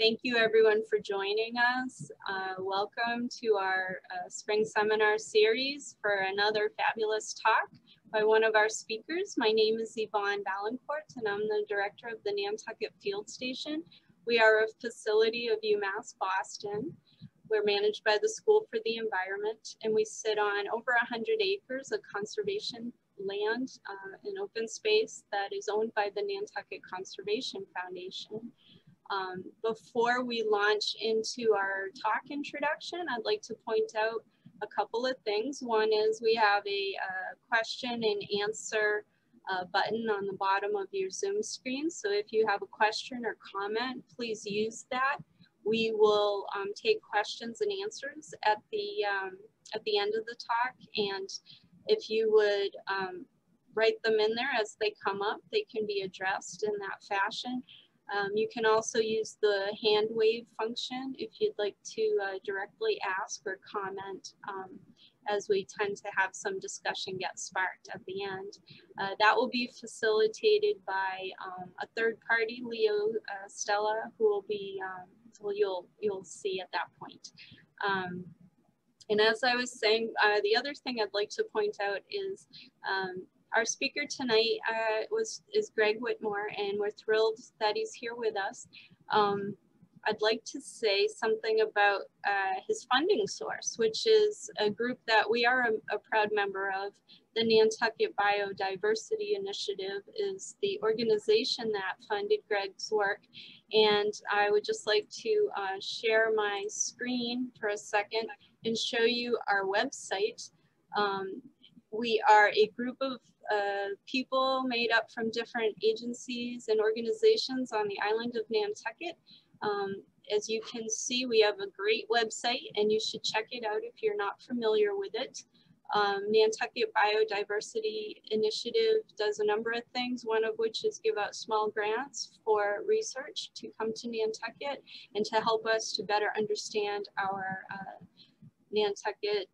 thank you everyone for joining us. Uh, welcome to our uh, spring seminar series for another fabulous talk by one of our speakers. My name is Yvonne Vaillancourt and I'm the director of the Nantucket Field Station. We are a facility of UMass Boston. We're managed by the School for the Environment and we sit on over 100 acres of conservation land uh, open space that is owned by the Nantucket Conservation Foundation. Um, before we launch into our talk introduction, I'd like to point out a couple of things. One is we have a, uh, question and answer uh, button on the bottom of your Zoom screen. So if you have a question or comment, please use that. We will um, take questions and answers at the, um, at the end of the talk. And if you would um, write them in there as they come up, they can be addressed in that fashion. Um, you can also use the hand wave function if you'd like to uh, directly ask or comment um, as we tend to have some discussion get sparked at the end. Uh, that will be facilitated by um, a third party, Leo uh, Stella, who will be, um, well, you'll, you'll see at that point. Um, and as I was saying, uh, the other thing I'd like to point out is um, our speaker tonight uh, was is Greg Whitmore, and we're thrilled that he's here with us. Um, I'd like to say something about uh, his funding source, which is a group that we are a, a, proud member of. The Nantucket Biodiversity Initiative is the organization that funded Greg's work. And I would just like to uh, share my screen for a second and show you our website. Um, we are a group of uh, people made up from different agencies and organizations on the island of Nantucket. Um, as you can see, we have a great website and you should check it out if you're not familiar with it. Um, Nantucket Biodiversity Initiative does a number of things, one of which is give out small grants for research to come to Nantucket and to help us to better understand our uh, Nantucket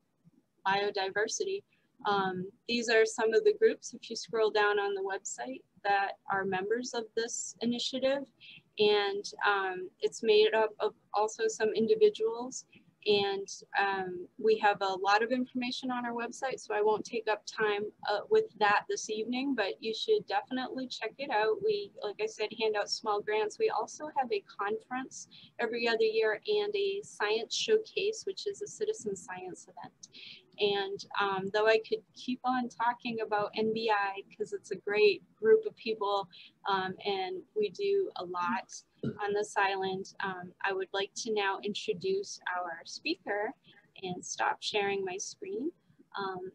biodiversity. Um, these are some of the groups, if you scroll down on the website, that are members of this initiative. And um, it's made up of also some individuals. And um, we have a lot of information on our website, so I won't take up time uh, with that this evening, but you should definitely check it out. We, like I said, hand out small grants. We also have a conference every other year and a science showcase, which is a citizen science event. And um, though I could keep on talking about NBI because it's a great group of people um, and we do a lot on this island, um, I would like to now introduce our speaker and stop sharing my screen. Um,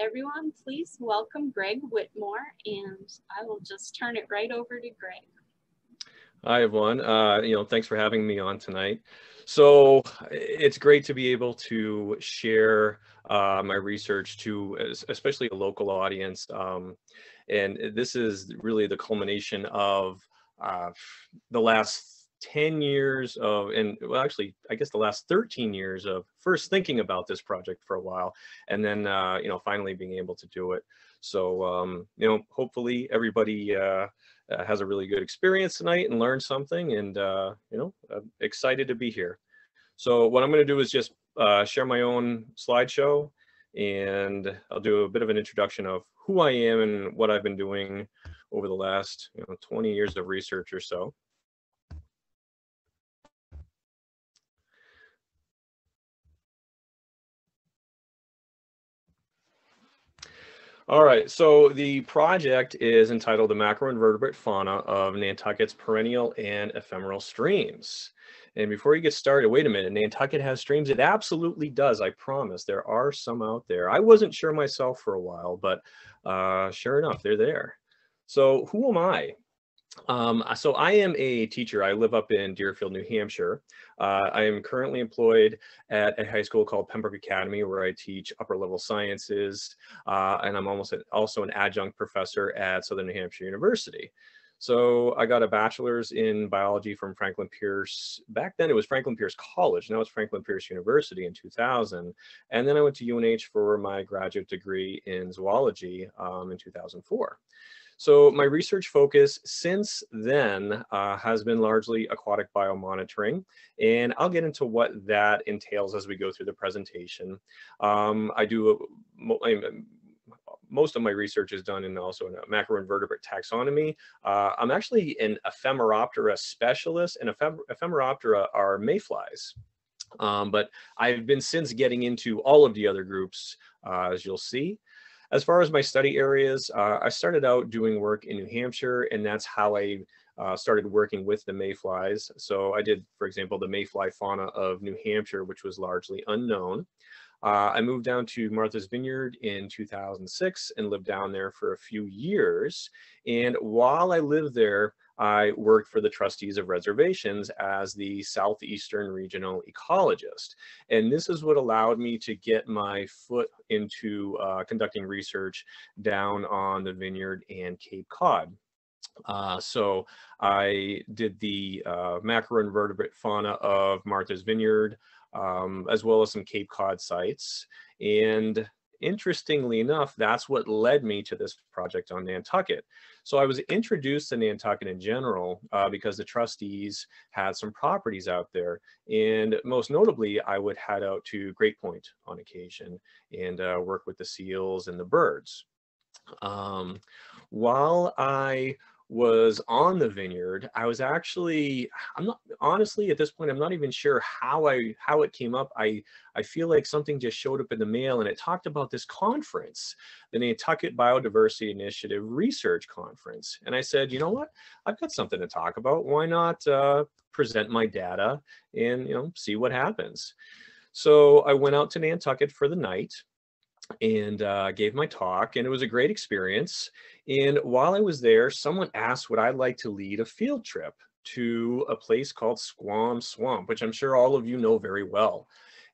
everyone, please welcome Greg Whitmore and I will just turn it right over to Greg. Hi, everyone. Uh, you know, thanks for having me on tonight. So it's great to be able to share uh, my research to especially a local audience. Um, and this is really the culmination of uh, the last 10 years of, and well, actually, I guess the last 13 years of first thinking about this project for a while, and then, uh, you know, finally being able to do it. So, um, you know, hopefully everybody uh, has a really good experience tonight and learned something and, uh, you know, I'm excited to be here. So what I'm going to do is just uh, share my own slideshow and I'll do a bit of an introduction of who I am and what I've been doing over the last you know, 20 years of research or so. All right, so the project is entitled The Macroinvertebrate Fauna of Nantucket's Perennial and Ephemeral Streams. And before you get started, wait a minute, Nantucket has streams? It absolutely does, I promise. There are some out there. I wasn't sure myself for a while, but uh, sure enough, they're there. So who am I? Um, so I am a teacher. I live up in Deerfield, New Hampshire. Uh, I am currently employed at a high school called Pembroke Academy where I teach upper level sciences. Uh, and I'm almost also an adjunct professor at Southern New Hampshire University. So I got a bachelor's in biology from Franklin Pierce. Back then it was Franklin Pierce College. Now it's Franklin Pierce University in 2000. And then I went to UNH for my graduate degree in zoology um, in 2004. So my research focus since then uh, has been largely aquatic biomonitoring, and I'll get into what that entails as we go through the presentation. Um, I do most of my research is done in also in macroinvertebrate taxonomy. Uh, I'm actually an Ephemeroptera specialist, and Ephem Ephemeroptera are mayflies. Um, but I've been since getting into all of the other groups, uh, as you'll see. As far as my study areas, uh, I started out doing work in New Hampshire, and that's how I uh, started working with the mayflies. So I did, for example, the mayfly fauna of New Hampshire, which was largely unknown. Uh, I moved down to Martha's Vineyard in 2006 and lived down there for a few years. And while I lived there, I worked for the trustees of reservations as the Southeastern Regional Ecologist. And this is what allowed me to get my foot into uh, conducting research down on the vineyard and Cape Cod. Uh, so I did the uh, macroinvertebrate fauna of Martha's Vineyard, um, as well as some Cape Cod sites. And interestingly enough, that's what led me to this project on Nantucket. So I was introduced to Nantucket in general uh, because the trustees had some properties out there. And most notably, I would head out to Great Point on occasion and uh, work with the seals and the birds. Um, while I was on the vineyard i was actually i'm not honestly at this point i'm not even sure how i how it came up. I i feel like something just showed up in the mail and it talked about this conference the nantucket biodiversity initiative research conference. And i said you know what? I've got something to talk about. Why not uh, present my data and you know see what happens? So i went out to nantucket for the night and uh, gave my talk and it was a great experience. And while I was there, someone asked would I like to lead a field trip to a place called Squam Swamp, which I'm sure all of you know very well.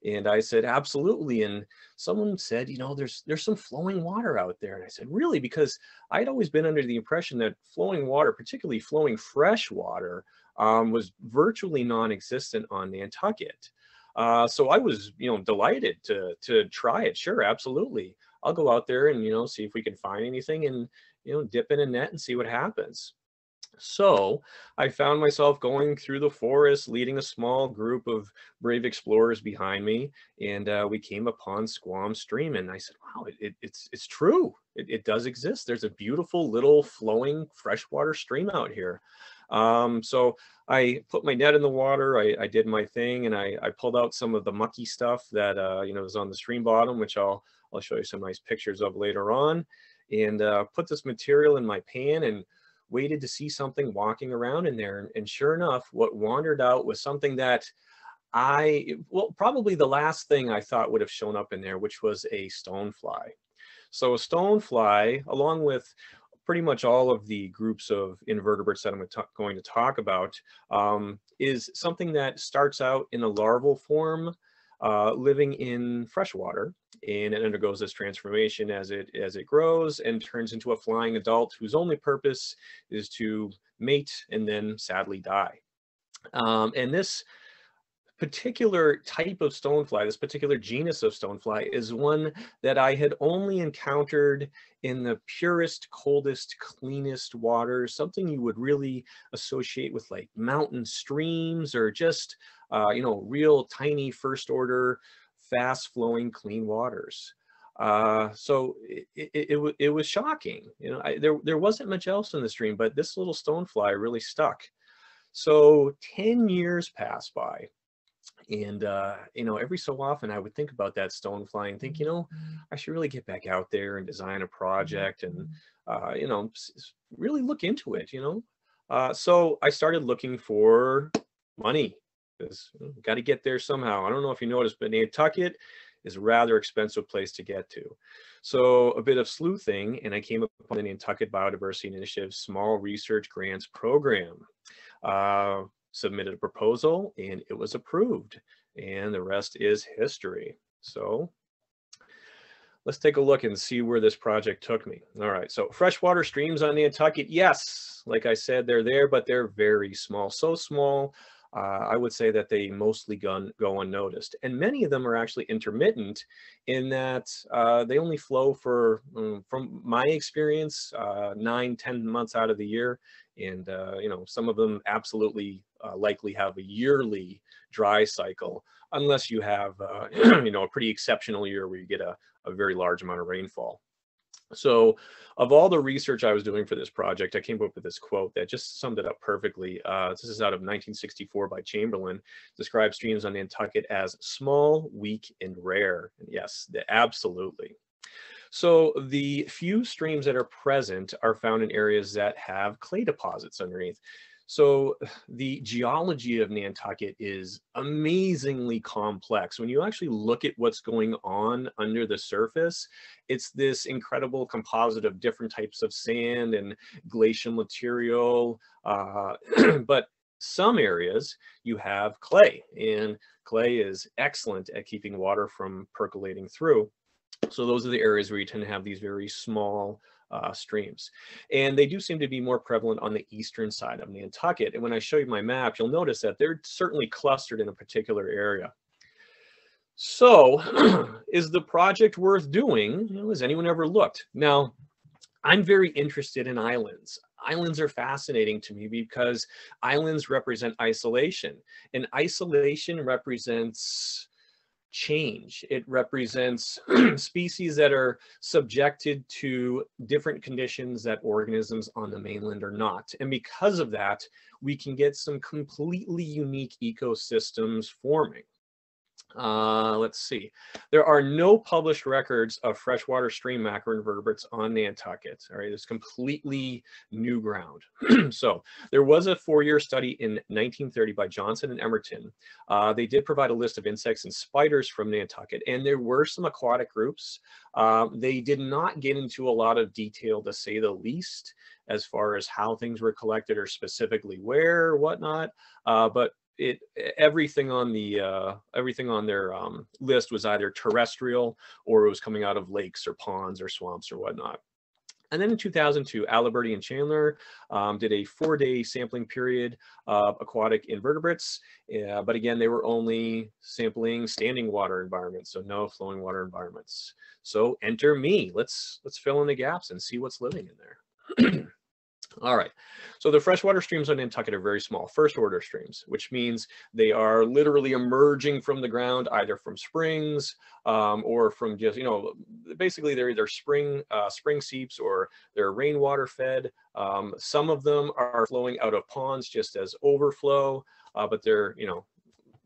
And I said, absolutely. And someone said, you know, there's there's some flowing water out there. And I said, really? Because I'd always been under the impression that flowing water, particularly flowing fresh water, um, was virtually non-existent on Nantucket. Uh, so I was, you know, delighted to to try it. Sure, absolutely. I'll go out there and you know see if we can find anything and you know dip in a net and see what happens. So I found myself going through the forest, leading a small group of brave explorers behind me, and uh, we came upon Squam Stream, and I said, "Wow, it, it, it's it's true. It, it does exist. There's a beautiful little flowing freshwater stream out here." Um, so I put my net in the water, I, I did my thing, and I, I, pulled out some of the mucky stuff that, uh, you know, was on the stream bottom, which I'll, I'll show you some nice pictures of later on, and uh, put this material in my pan and waited to see something walking around in there. And sure enough, what wandered out was something that I, well, probably the last thing I thought would have shown up in there, which was a stonefly. So a stonefly, along with pretty much all of the groups of invertebrates that I'm going to talk about um, is something that starts out in a larval form, uh, living in freshwater, and it undergoes this transformation as it as it grows and turns into a flying adult whose only purpose is to mate and then sadly die. Um, and this particular type of stonefly, this particular genus of stonefly is one that I had only encountered in the purest, coldest, cleanest water, something you would really associate with like mountain streams or just, uh, you know, real tiny first order, fast flowing, clean waters. Uh, so it, it, it, it, was shocking. You know, I, there, there wasn't much else in the stream, but this little stonefly really stuck. So 10 years passed by and, uh, you know, every so often I would think about that stone fly and think, you know, mm-hmm. I should really get back out there and design a project and, mm-hmm. uh, you know, really look into it, you know. Uh, so I started looking for money because got to get there somehow. I don't know if you noticed, but Nantucket is a rather expensive place to get to. So a bit of sleuthing, and I came upon the Nantucket Biodiversity Initiative Small Research Grants Program. Uh, submitted a proposal and it was approved and the rest is history. So let's take a look and see where this project took me. All right, so freshwater streams on Nantucket, yes, like I said, they're there, but they're very small, so small. uh, I would say that they mostly go, go unnoticed. And many of them are actually intermittent in that uh, they only flow for, um, from my experience, uh, nine, ten months out of the year. And, uh, you know, some of them absolutely uh, likely have a yearly dry cycle, unless you have, uh, you know, a pretty exceptional year where you get a, a very large amount of rainfall. So of all the research I was doing for this project, I came up with this quote that just summed it up perfectly. Uh, this is out of 1964 by Chamberlain, describes streams on Nantucket as small, weak, and rare. And yes, the, absolutely. So the few streams that are present are found in areas that have clay deposits underneath. So the geology of Nantucket is amazingly complex. When you actually look at what's going on under the surface, it's this incredible composite of different types of sand and glacial material. Uh, but some areas you have clay and clay is excellent at keeping water from percolating through. So those are the areas where you tend to have these very small uh, streams. And they do seem to be more prevalent on the eastern side of Nantucket. And when I show you my map, you'll notice that they're certainly clustered in a particular area. So is the project worth doing? You know, has anyone ever looked? Now, I'm very interested in islands. Islands are fascinating to me because islands represent isolation and isolation represents change. It represents species that are subjected to different conditions that organisms on the mainland are not. And because of that, we can get some completely unique ecosystems forming. Uh, let's see. There are no published records of freshwater stream macroinvertebrates on Nantucket. All right, it's completely new ground. so there was a four-year study in 1930 by Johnson and Emerton. Uh, they did provide a list of insects and spiders from Nantucket, and there were some aquatic groups. Uh, they did not get into a lot of detail, to say the least, as far as how things were collected or specifically where or whatnot. Uh, but it everything on the uh, everything on their um, list was either terrestrial or it was coming out of lakes or ponds or swamps or whatnot. And then in 2002, Aliberti and Chandler um, did a four-day sampling period of aquatic invertebrates. Uh, but again, they were only sampling standing water environments, so no flowing water environments. So enter me. Let's let's fill in the gaps and see what's living in there. All right, so the freshwater streams on Nantucket are very small, first order streams, which means they are literally emerging from the ground, either from springs um, or from just, you know, basically they're either spring, uh, spring seeps or they're rainwater fed. Um, some of them are flowing out of ponds just as overflow, uh, but they're, you know,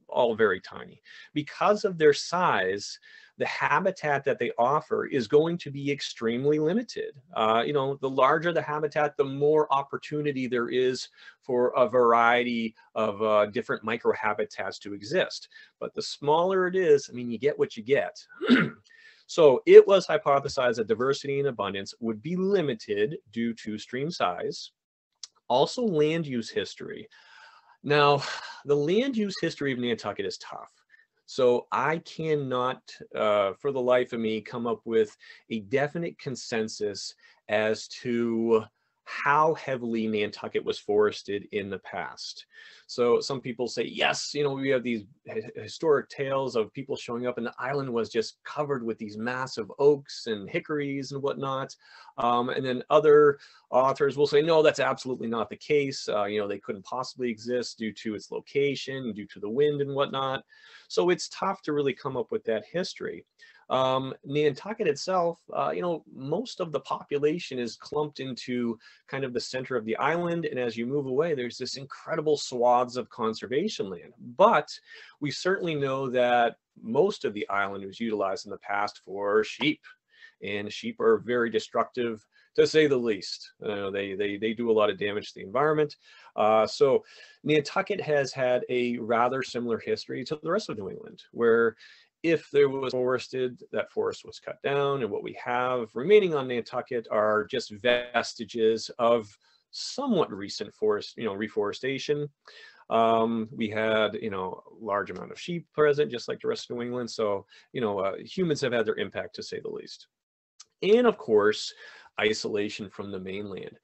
all very tiny. Because of their size, the habitat that they offer is going to be extremely limited. Uh, you know, the larger the habitat, the more opportunity there is for a variety of uh, different microhabitats to exist. But the smaller it is, I mean, you get what you get. so it was hypothesized that diversity and abundance would be limited due to stream size, also land use history. Now, the land use history of Nantucket is tough. So I cannot, uh, for the life of me, come up with a definite consensus as to how heavily Nantucket was forested in the past. So some people say, yes, you know, we have these historic tales of people showing up and the island was just covered with these massive oaks and hickories and whatnot. Um, and then other authors will say, no, that's absolutely not the case. Uh, you know, they couldn't possibly exist due to its location, due to the wind and whatnot. So it's tough to really come up with that history. Um, Nantucket itself, uh, you know, most of the population is clumped into kind of the center of the island. And as you move away, there's this incredible swaths of conservation land. But we certainly know that most of the island was utilized in the past for sheep. And sheep are very destructive to say the least. Uh, they, they, they do a lot of damage to the environment. Uh, so Nantucket has had a rather similar history to the rest of New England, where if there was forested, that forest was cut down. And what we have remaining on Nantucket are just vestiges of somewhat recent forest, you know, reforestation. Um, we had, you know, large amount of sheep present, just like the rest of New England. So, you know, uh, humans have had their impact to say the least. And of course, isolation from the mainland.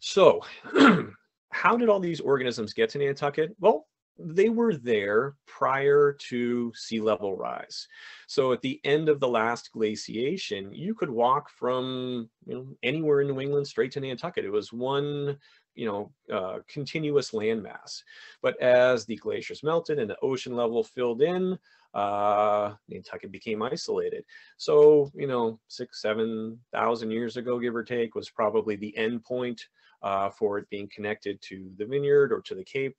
So how did all these organisms get to Nantucket? Well, they were there prior to sea level rise. So at the end of the last glaciation, you could walk from you know, anywhere in New England straight to Nantucket. It was one you know, uh, continuous landmass. But as the glaciers melted and the ocean level filled in, uh, Nantucket became isolated. So, you know, six, 7,000 years ago, give or take, was probably the end point uh, for it being connected to the vineyard or to the Cape.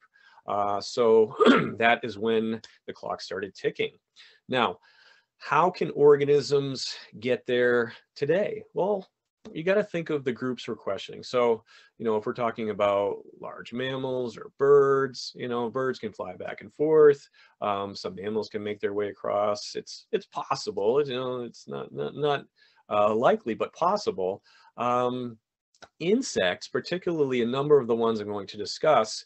Uh, so that is when the clock started ticking. Now, how can organisms get there today? Well, you got to think of the groups we're questioning. So, you know, if we're talking about large mammals or birds, you know, birds can fly back and forth. Um, some mammals can make their way across. It's it's possible. You know, it's not not not uh, likely, but possible. Um, insects, particularly a number of the ones I'm going to discuss,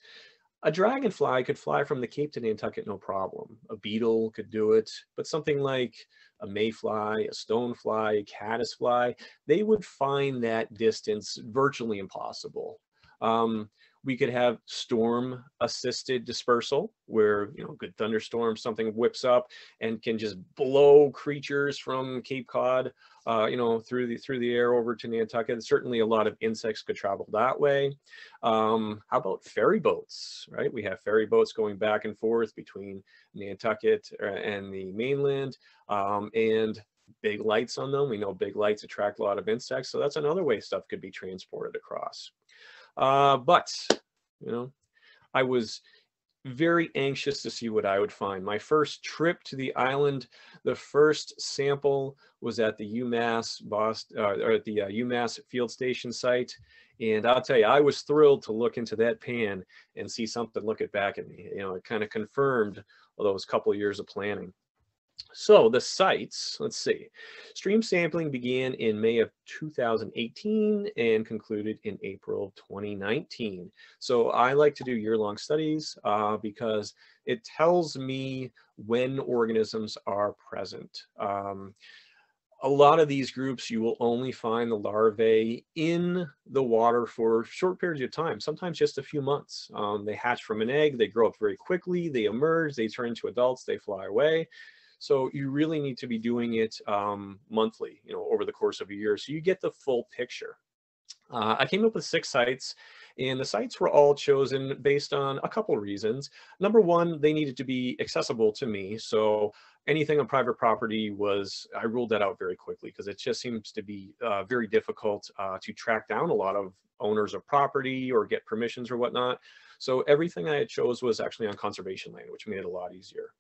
a dragonfly could fly from the Cape to Nantucket no problem. A beetle could do it, but something like a mayfly, a stonefly, a caddisfly, they would find that distance virtually impossible. Um, we could have storm assisted dispersal where, you know, good thunderstorm, something whips up and can just blow creatures from Cape Cod, uh, you know, through the, through the air over to Nantucket. Certainly a lot of insects could travel that way. Um, how about ferry boats, right? We have ferry boats going back and forth between Nantucket uh, and the mainland um, and big lights on them. We know big lights attract a lot of insects. So that's another way stuff could be transported across. Uh, but, you know, I was very anxious to see what I would find. My first trip to the island, the first sample was at the UMass Boston, uh, or at the uh, UMass field station site. And I'll tell you, I was thrilled to look into that pan and see something look it back at me. You know, it kind of confirmed those couple of years of planning. So the sites, let's see, stream sampling began in May of 2018 and concluded in April of 2019. So I like to do year-long studies uh, because it tells me when organisms are present. Um, a lot of these groups, you will only find the larvae in the water for short periods of time, sometimes just a few months. Um, they hatch from an egg, they grow up very quickly, they emerge, they turn into adults, they fly away. So you really need to be doing it um, monthly, you know, over the course of a year. So you get the full picture. Uh, I came up with six sites and the sites were all chosen based on a couple reasons. Number one, they needed to be accessible to me. So anything on private property was, I ruled that out very quickly because it just seems to be uh, very difficult uh, to track down a lot of owners of property or get permissions or whatnot. So everything I had chose was actually on conservation land, which made it a lot easier.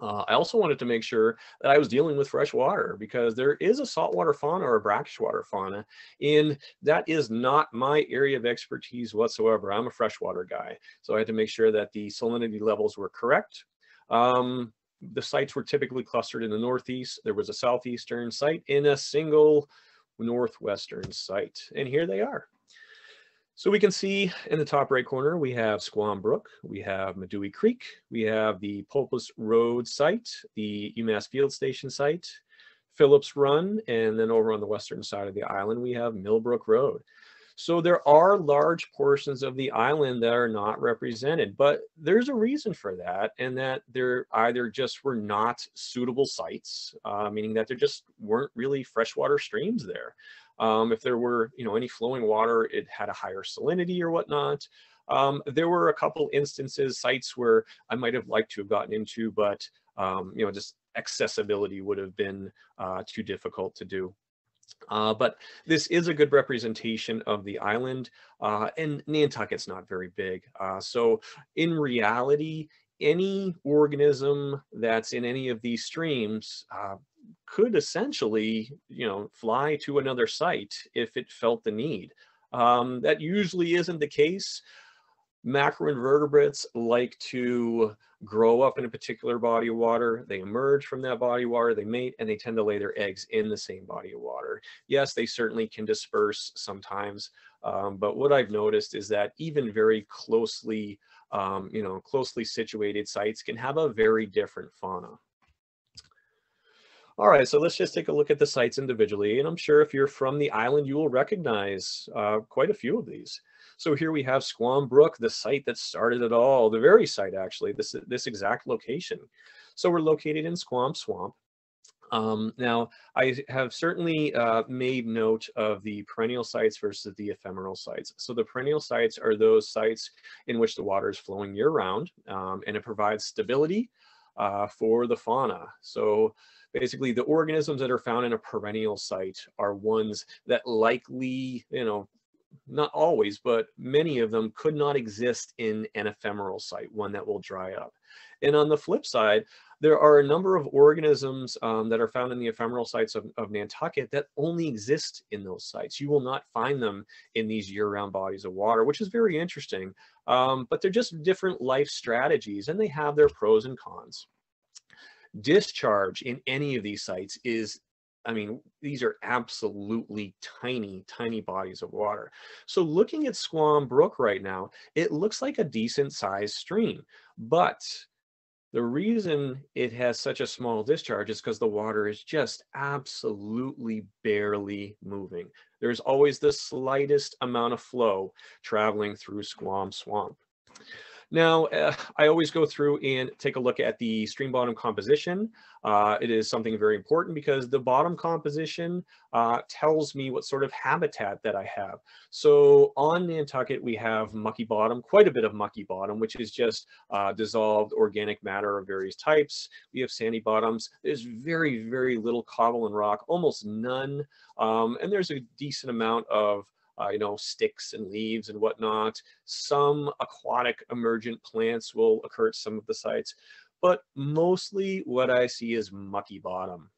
Uh, I also wanted to make sure that I was dealing with fresh water because there is a saltwater fauna or a brackish water fauna, and that is not my area of expertise whatsoever. I'm a freshwater guy, so I had to make sure that the salinity levels were correct. Um, the sites were typically clustered in the northeast. There was a southeastern site in a single northwestern site, and here they are. So we can see in the top right corner, we have Squam Brook, we have Medouie Creek, we have the Polpis Road site, the UMass Field Station site, Phillips Run, and then over on the western side of the island, we have Millbrook Road. So there are large portions of the island that are not represented, but there's a reason for that, and that there either just were not suitable sites, uh, meaning that there just weren't really freshwater streams there. Um, if there were, you know, any flowing water, it had a higher salinity or whatnot. Um, there were a couple instances, sites where I might have liked to have gotten into, but, um, you know, just accessibility would have been uh, too difficult to do. Uh, but this is a good representation of the island uh, and Nantucket's not very big. Uh, so in reality, any organism that's in any of these streams uh, could essentially, you know, fly to another site if it felt the need. Um, that usually isn't the case. Macroinvertebrates like to grow up in a particular body of water. They emerge from that body of water, they mate, and they tend to lay their eggs in the same body of water. Yes, they certainly can disperse sometimes, um, but what I've noticed is that even very closely, um, you know, closely situated sites can have a very different fauna. All right, so let's just take a look at the sites individually. And I'm sure if you're from the island, you will recognize uh, quite a few of these. So here we have Squam Brook, the site that started it all, the very site actually, this, is this exact location. So we're located in Squam Swamp. Um, now, I have certainly uh, made note of the perennial sites versus the ephemeral sites. So the perennial sites are those sites in which the water is flowing year round um, and it provides stability uh, for the fauna. So basically the organisms that are found in a perennial site are ones that likely, you know, not always, but many of them could not exist in an ephemeral site, one that will dry up. And on the flip side, there are a number of organisms um, that are found in the ephemeral sites of, of, Nantucket that only exist in those sites. You will not find them in these year-round bodies of water, which is very interesting. Um, but they're just different life strategies and they have their pros and cons. Discharge in any of these sites is I mean, these are absolutely tiny, tiny bodies of water. So looking at Squam Brook right now, it looks like a decent sized stream, but the reason it has such a small discharge is because the water is just absolutely barely moving. There's always the slightest amount of flow traveling through Squam Swamp. Now, uh, I always go through and take a look at the stream bottom composition. Uh, it is something very important because the bottom composition uh, tells me what sort of habitat that I have. So on Nantucket, we have mucky bottom, quite a bit of mucky bottom, which is just uh, dissolved organic matter of various types. We have sandy bottoms. There's very, very little cobble and rock, almost none. Um, and there's a decent amount of uh, you know, sticks and leaves and whatnot. Some aquatic emergent plants will occur at some of the sites, but mostly what I see is mucky bottom.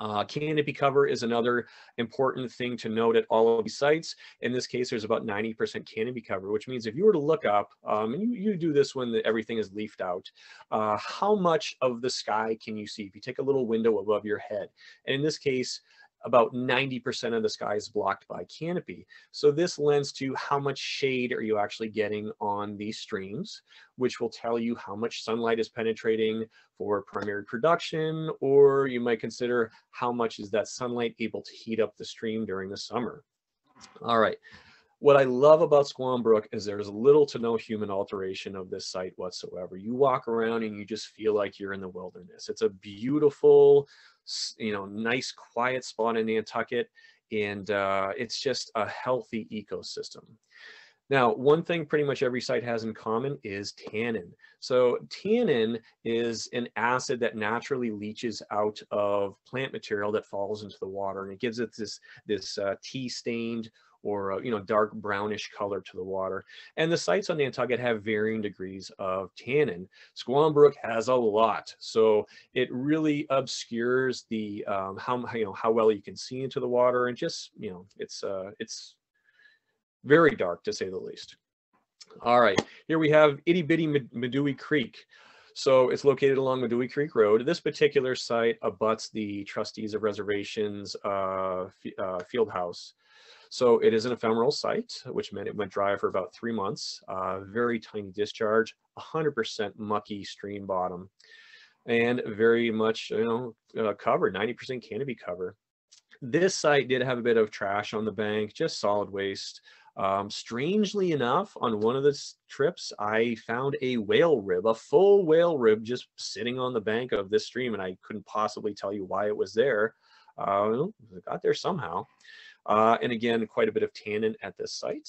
Uh, canopy cover is another important thing to note at all of these sites. In this case, there's about 90% canopy cover, which means if you were to look up, um, and you, you do this when the, everything is leafed out, uh, how much of the sky can you see? If you take a little window above your head, and in this case, about 90% of the sky is blocked by canopy. So this lends to how much shade are you actually getting on these streams, which will tell you how much sunlight is penetrating for primary production, or you might consider how much is that sunlight able to heat up the stream during the summer. All right. What I love about Squam Brook is there's little to no human alteration of this site whatsoever. You walk around and you just feel like you're in the wilderness. It's a beautiful, you know, nice quiet spot in Nantucket and uh, it's just a healthy ecosystem. Now, one thing pretty much every site has in common is tannin. So tannin is an acid that naturally leaches out of plant material that falls into the water and it gives it this, this uh, tea-stained or a, you know dark brownish color to the water. And the sites on Nantucket have varying degrees of tannin. Squam Brook has a lot, so it really obscures the um, how you know how well you can see into the water, and just you know it's uh, it's very dark to say the least. All right, here we have itty bitty Medouie Creek. So it's located along Medouie Creek Road. This particular site abuts the trustees of reservations uh, uh, field house. So it is an ephemeral site, which meant it went dry for about three months. Uh, very tiny discharge, 100% mucky stream bottom, and very much you know uh, covered, 90% canopy cover. This site did have a bit of trash on the bank, just solid waste. Um, strangely enough, on one of the trips, I found a whale rib, a full whale rib just sitting on the bank of this stream, and I couldn't possibly tell you why it was there. Uh, it got there somehow. Uh, and again, quite a bit of tannin at this site.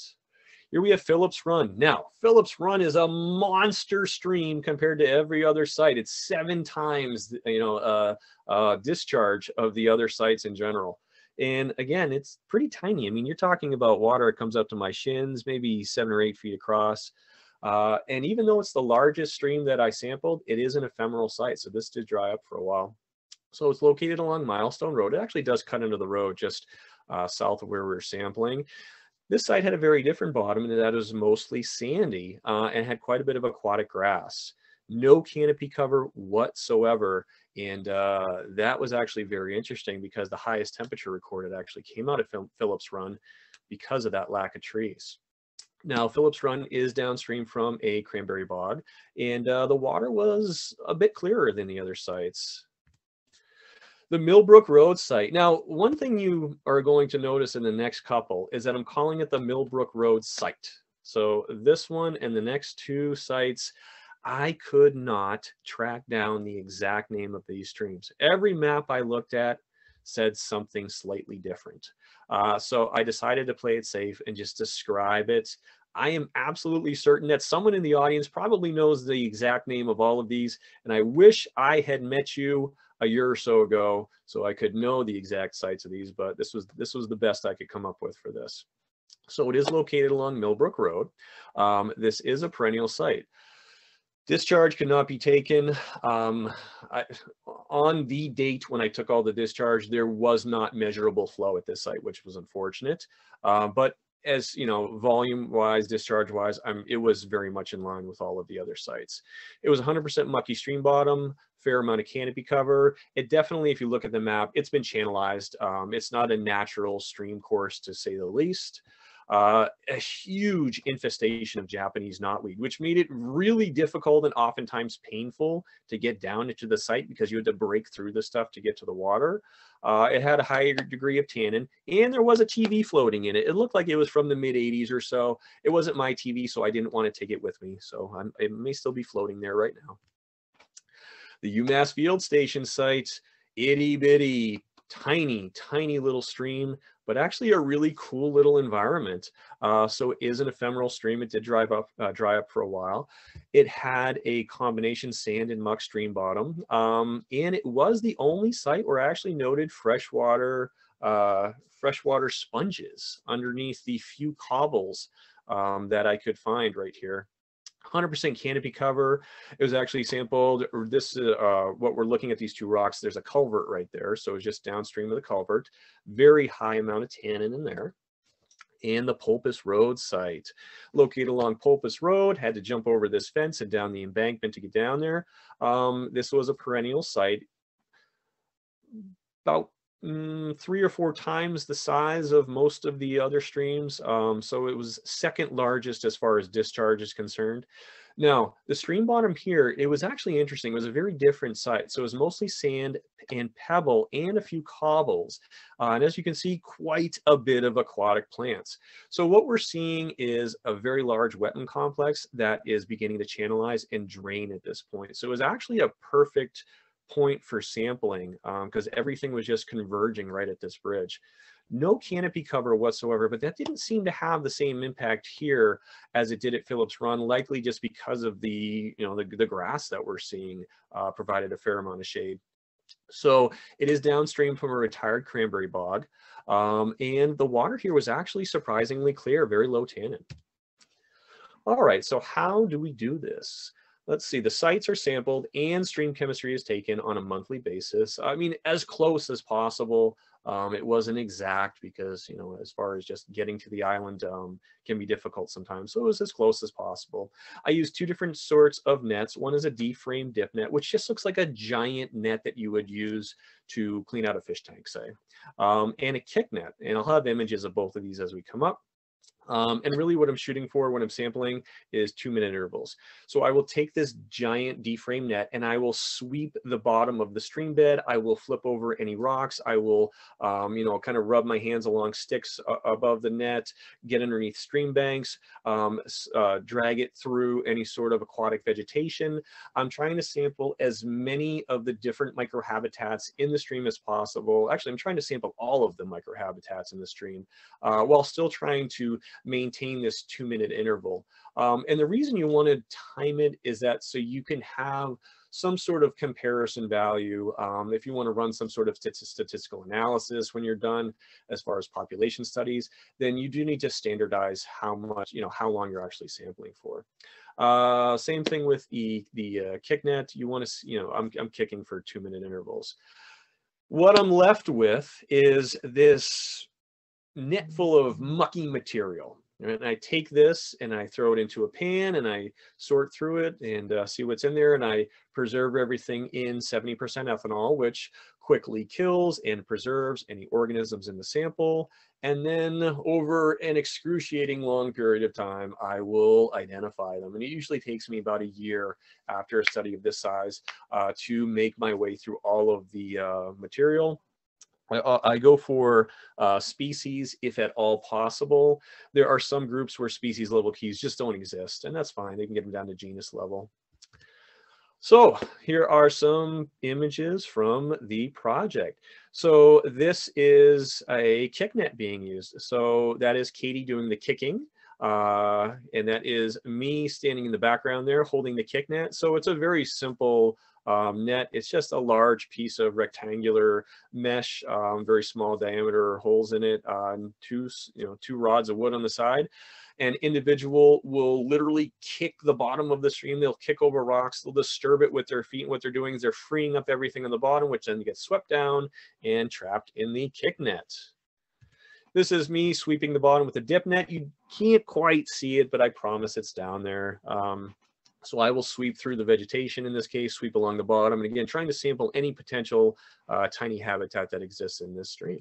Here we have Phillips Run. Now, Phillips Run is a monster stream compared to every other site. It's seven times, you know, uh, uh, discharge of the other sites in general. And again, it's pretty tiny. I mean, you're talking about water. It comes up to my shins, maybe seven or eight feet across. Uh, and even though it's the largest stream that I sampled, it is an ephemeral site. So this did dry up for a while. So it's located along Milestone Road. It actually does cut into the road just uh, south of where we are sampling. This site had a very different bottom and that was mostly sandy uh, and had quite a bit of aquatic grass. No canopy cover whatsoever. And uh, that was actually very interesting because the highest temperature recorded actually came out of Phillips Run because of that lack of trees. Now, Phillips Run is downstream from a cranberry bog, and uh, the water was a bit clearer than the other sites the Millbrook Road site. Now, one thing you are going to notice in the next couple is that I'm calling it the Millbrook Road site. So this one and the next two sites, I could not track down the exact name of these streams. Every map I looked at said something slightly different. Uh, so I decided to play it safe and just describe it. I am absolutely certain that someone in the audience probably knows the exact name of all of these. And I wish I had met you a year or so ago so I could know the exact sites of these, but this was this was the best I could come up with for this. So it is located along Millbrook Road. Um, this is a perennial site. Discharge cannot be taken. Um, I, on the date when I took all the discharge, there was not measurable flow at this site, which was unfortunate. Uh, but as you know, volume wise, discharge wise, I'm, it was very much in line with all of the other sites. It was 100% mucky stream bottom, fair amount of canopy cover. It definitely, if you look at the map, it's been channelized. Um, it's not a natural stream course to say the least uh, a huge infestation of Japanese knotweed, which made it really difficult and oftentimes painful to get down into the site because you had to break through the stuff to get to the water. Uh, it had a higher degree of tannin and there was a TV floating in it. It looked like it was from the mid 80s or so. It wasn't my TV, so I didn't want to take it with me. So I'm, it may still be floating there right now. The UMass Field Station site, itty bitty, tiny, tiny little stream but actually a really cool little environment. Uh, so it is an ephemeral stream. It did drive up, uh, dry up for a while. It had a combination sand and muck stream bottom. Um, and it was the only site where I actually noted freshwater, uh, freshwater sponges underneath the few cobbles um, that I could find right here. 100% canopy cover. It was actually sampled, this, uh, what we're looking at these two rocks, there's a culvert right there. So it's just downstream of the culvert, very high amount of tannin in there. And the Polpis Road site, located along Polpis Road, had to jump over this fence and down the embankment to get down there. Um, this was a perennial site, about mm, three or four times the size of most of the other streams. Um, so it was second largest as far as discharge is concerned. Now, the stream bottom here, it was actually interesting. It was a very different site. So it was mostly sand and pebble and a few cobbles. Uh, and as you can see, quite a bit of aquatic plants. So what we're seeing is a very large wetland complex that is beginning to channelize and drain at this point. So it was actually a perfect point for sampling because um, everything was just converging right at this bridge. No canopy cover whatsoever, but that didn't seem to have the same impact here as it did at Phillips Run, likely just because of the, you know, the, the grass that we're seeing uh, provided a fair amount of shade. So it is downstream from a retired cranberry bog. Um, and the water here was actually surprisingly clear, very low tannin. All right, so how do we do this? Let's see, the sites are sampled and stream chemistry is taken on a monthly basis. I mean, as close as possible. Um, it wasn't exact because, you know, as far as just getting to the island um, can be difficult sometimes. So it was as close as possible. I used two different sorts of nets. One is a D-frame dip net, which just looks like a giant net that you would use to clean out a fish tank, say, um, and a kick net. And I'll have images of both of these as we come up. Um, and really what I'm shooting for when I'm sampling is two minute intervals. So I will take this giant D-frame net and I will sweep the bottom of the stream bed. I will flip over any rocks. I will, um, you know, kind of rub my hands along sticks uh, above the net, get underneath stream banks, um, uh, drag it through any sort of aquatic vegetation. I'm trying to sample as many of the different microhabitats in the stream as possible. Actually, I'm trying to sample all of the microhabitats in the stream uh, while still trying to maintain this two minute interval. Um, and the reason you want to time it is that so you can have some sort of comparison value. Um, if you want to run some sort of statistical analysis when you're done as far as population studies, then you do need to standardize how much, you know, how long you're actually sampling for. Uh, same thing with the, the uh, KickNet. You want to, you know, I'm, I'm kicking for two minute intervals. What I'm left with is this net full of mucky material. And I take this and I throw it into a pan and I sort through it and uh, see what's in there. And I preserve everything in 70% ethanol, which quickly kills and preserves any organisms in the sample. And then over an excruciating long period of time, I will identify them. And it usually takes me about a year after a study of this size uh, to make my way through all of the uh, material I, uh, go for uh, species if at all possible. There are some groups where species level keys just don't exist, and that's fine. They can get them down to genus level. So here are some images from the project. So this is a kick net being used. So that is Katie doing the kicking. Uh, and that is me standing in the background there holding the kick net. So it's a very simple um, net. It's just a large piece of rectangular mesh, um, very small diameter holes in it, uh, two, you know, two rods of wood on the side. An individual will literally kick the bottom of the stream. They'll kick over rocks. They'll disturb it with their feet. And what they're doing is they're freeing up everything on the bottom, which then gets swept down and trapped in the kick net. This is me sweeping the bottom with a dip net. You can't quite see it, but I promise it's down there. Um, so I will sweep through the vegetation in this case, sweep along the bottom, and again, trying to sample any potential uh, tiny habitat that exists in this stream.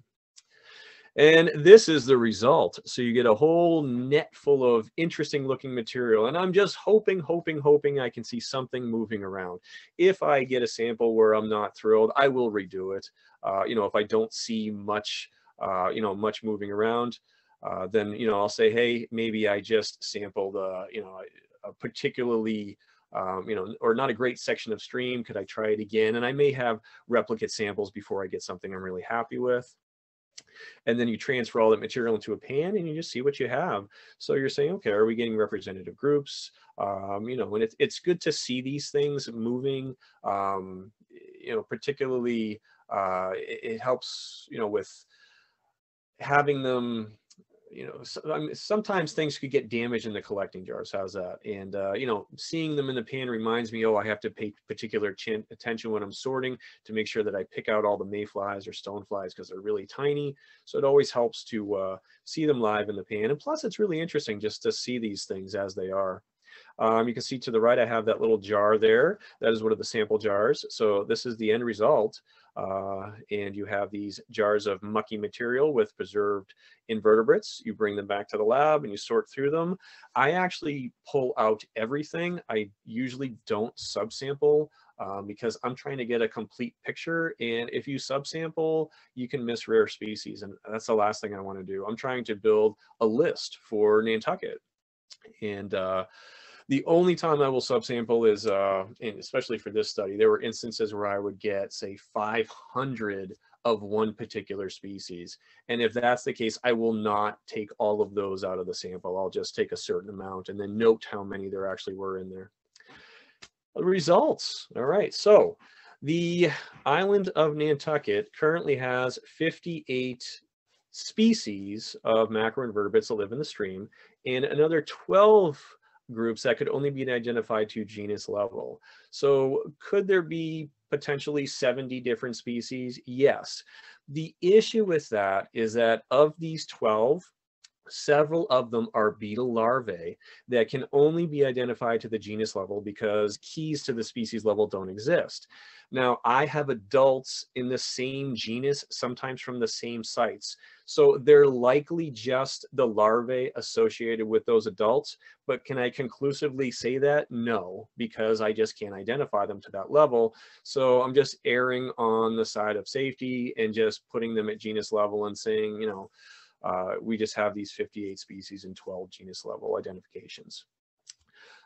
And this is the result. So you get a whole net full of interesting looking material. And I'm just hoping, hoping, hoping I can see something moving around. If I get a sample where I'm not thrilled, I will redo it. Uh, you know, if I don't see much, uh, you know, much moving around, uh, then, you know, I'll say, hey, maybe I just sampled, uh, you know, a particularly um, you know, or not a great section of stream. Could I try it again? And I may have replicate samples before I get something I'm really happy with. And then you transfer all that material into a pan and you just see what you have. So you're saying, okay, are we getting representative groups? Um, you know, and it's, it's good to see these things moving, um, you know, particularly uh, it, it helps, you know, with having them you know, so, I mean, sometimes things could get damaged in the collecting jars. How's that? And, uh, you know, seeing them in the pan reminds me, oh, I have to pay particular attention when I'm sorting to make sure that I pick out all the mayflies or stoneflies because they're really tiny. So it always helps to uh, see them live in the pan. And plus, it's really interesting just to see these things as they are. Um, you can see to the right, I have that little jar there. That is one of the sample jars. So this is the end result. Uh, and you have these jars of mucky material with preserved invertebrates. You bring them back to the lab and you sort through them. I actually pull out everything. I usually don't subsample um, because I'm trying to get a complete picture. And if you subsample, you can miss rare species. And that's the last thing I want to do. I'm trying to build a list for Nantucket. And uh, the only time I will subsample is, uh, and especially for this study, there were instances where I would get, say, 500 of one particular species. And if that's the case, I will not take all of those out of the sample. I'll just take a certain amount and then note how many there actually were in there. The results. All right. So the island of Nantucket currently has 58 species of macroinvertebrates that live in the stream and another 12 groups that could only be identified to genus level. So could there be potentially 70 different species? Yes. The issue with that is that of these 12, several of them are beetle larvae that can only be identified to the genus level because keys to the species level don't exist. Now, I have adults in the same genus, sometimes from the same sites. So they're likely just the larvae associated with those adults. But can I conclusively say that? No, because I just can't identify them to that level. So I'm just erring on the side of safety and just putting them at genus level and saying, you know, uh, we just have these 58 species and 12 genus level identifications.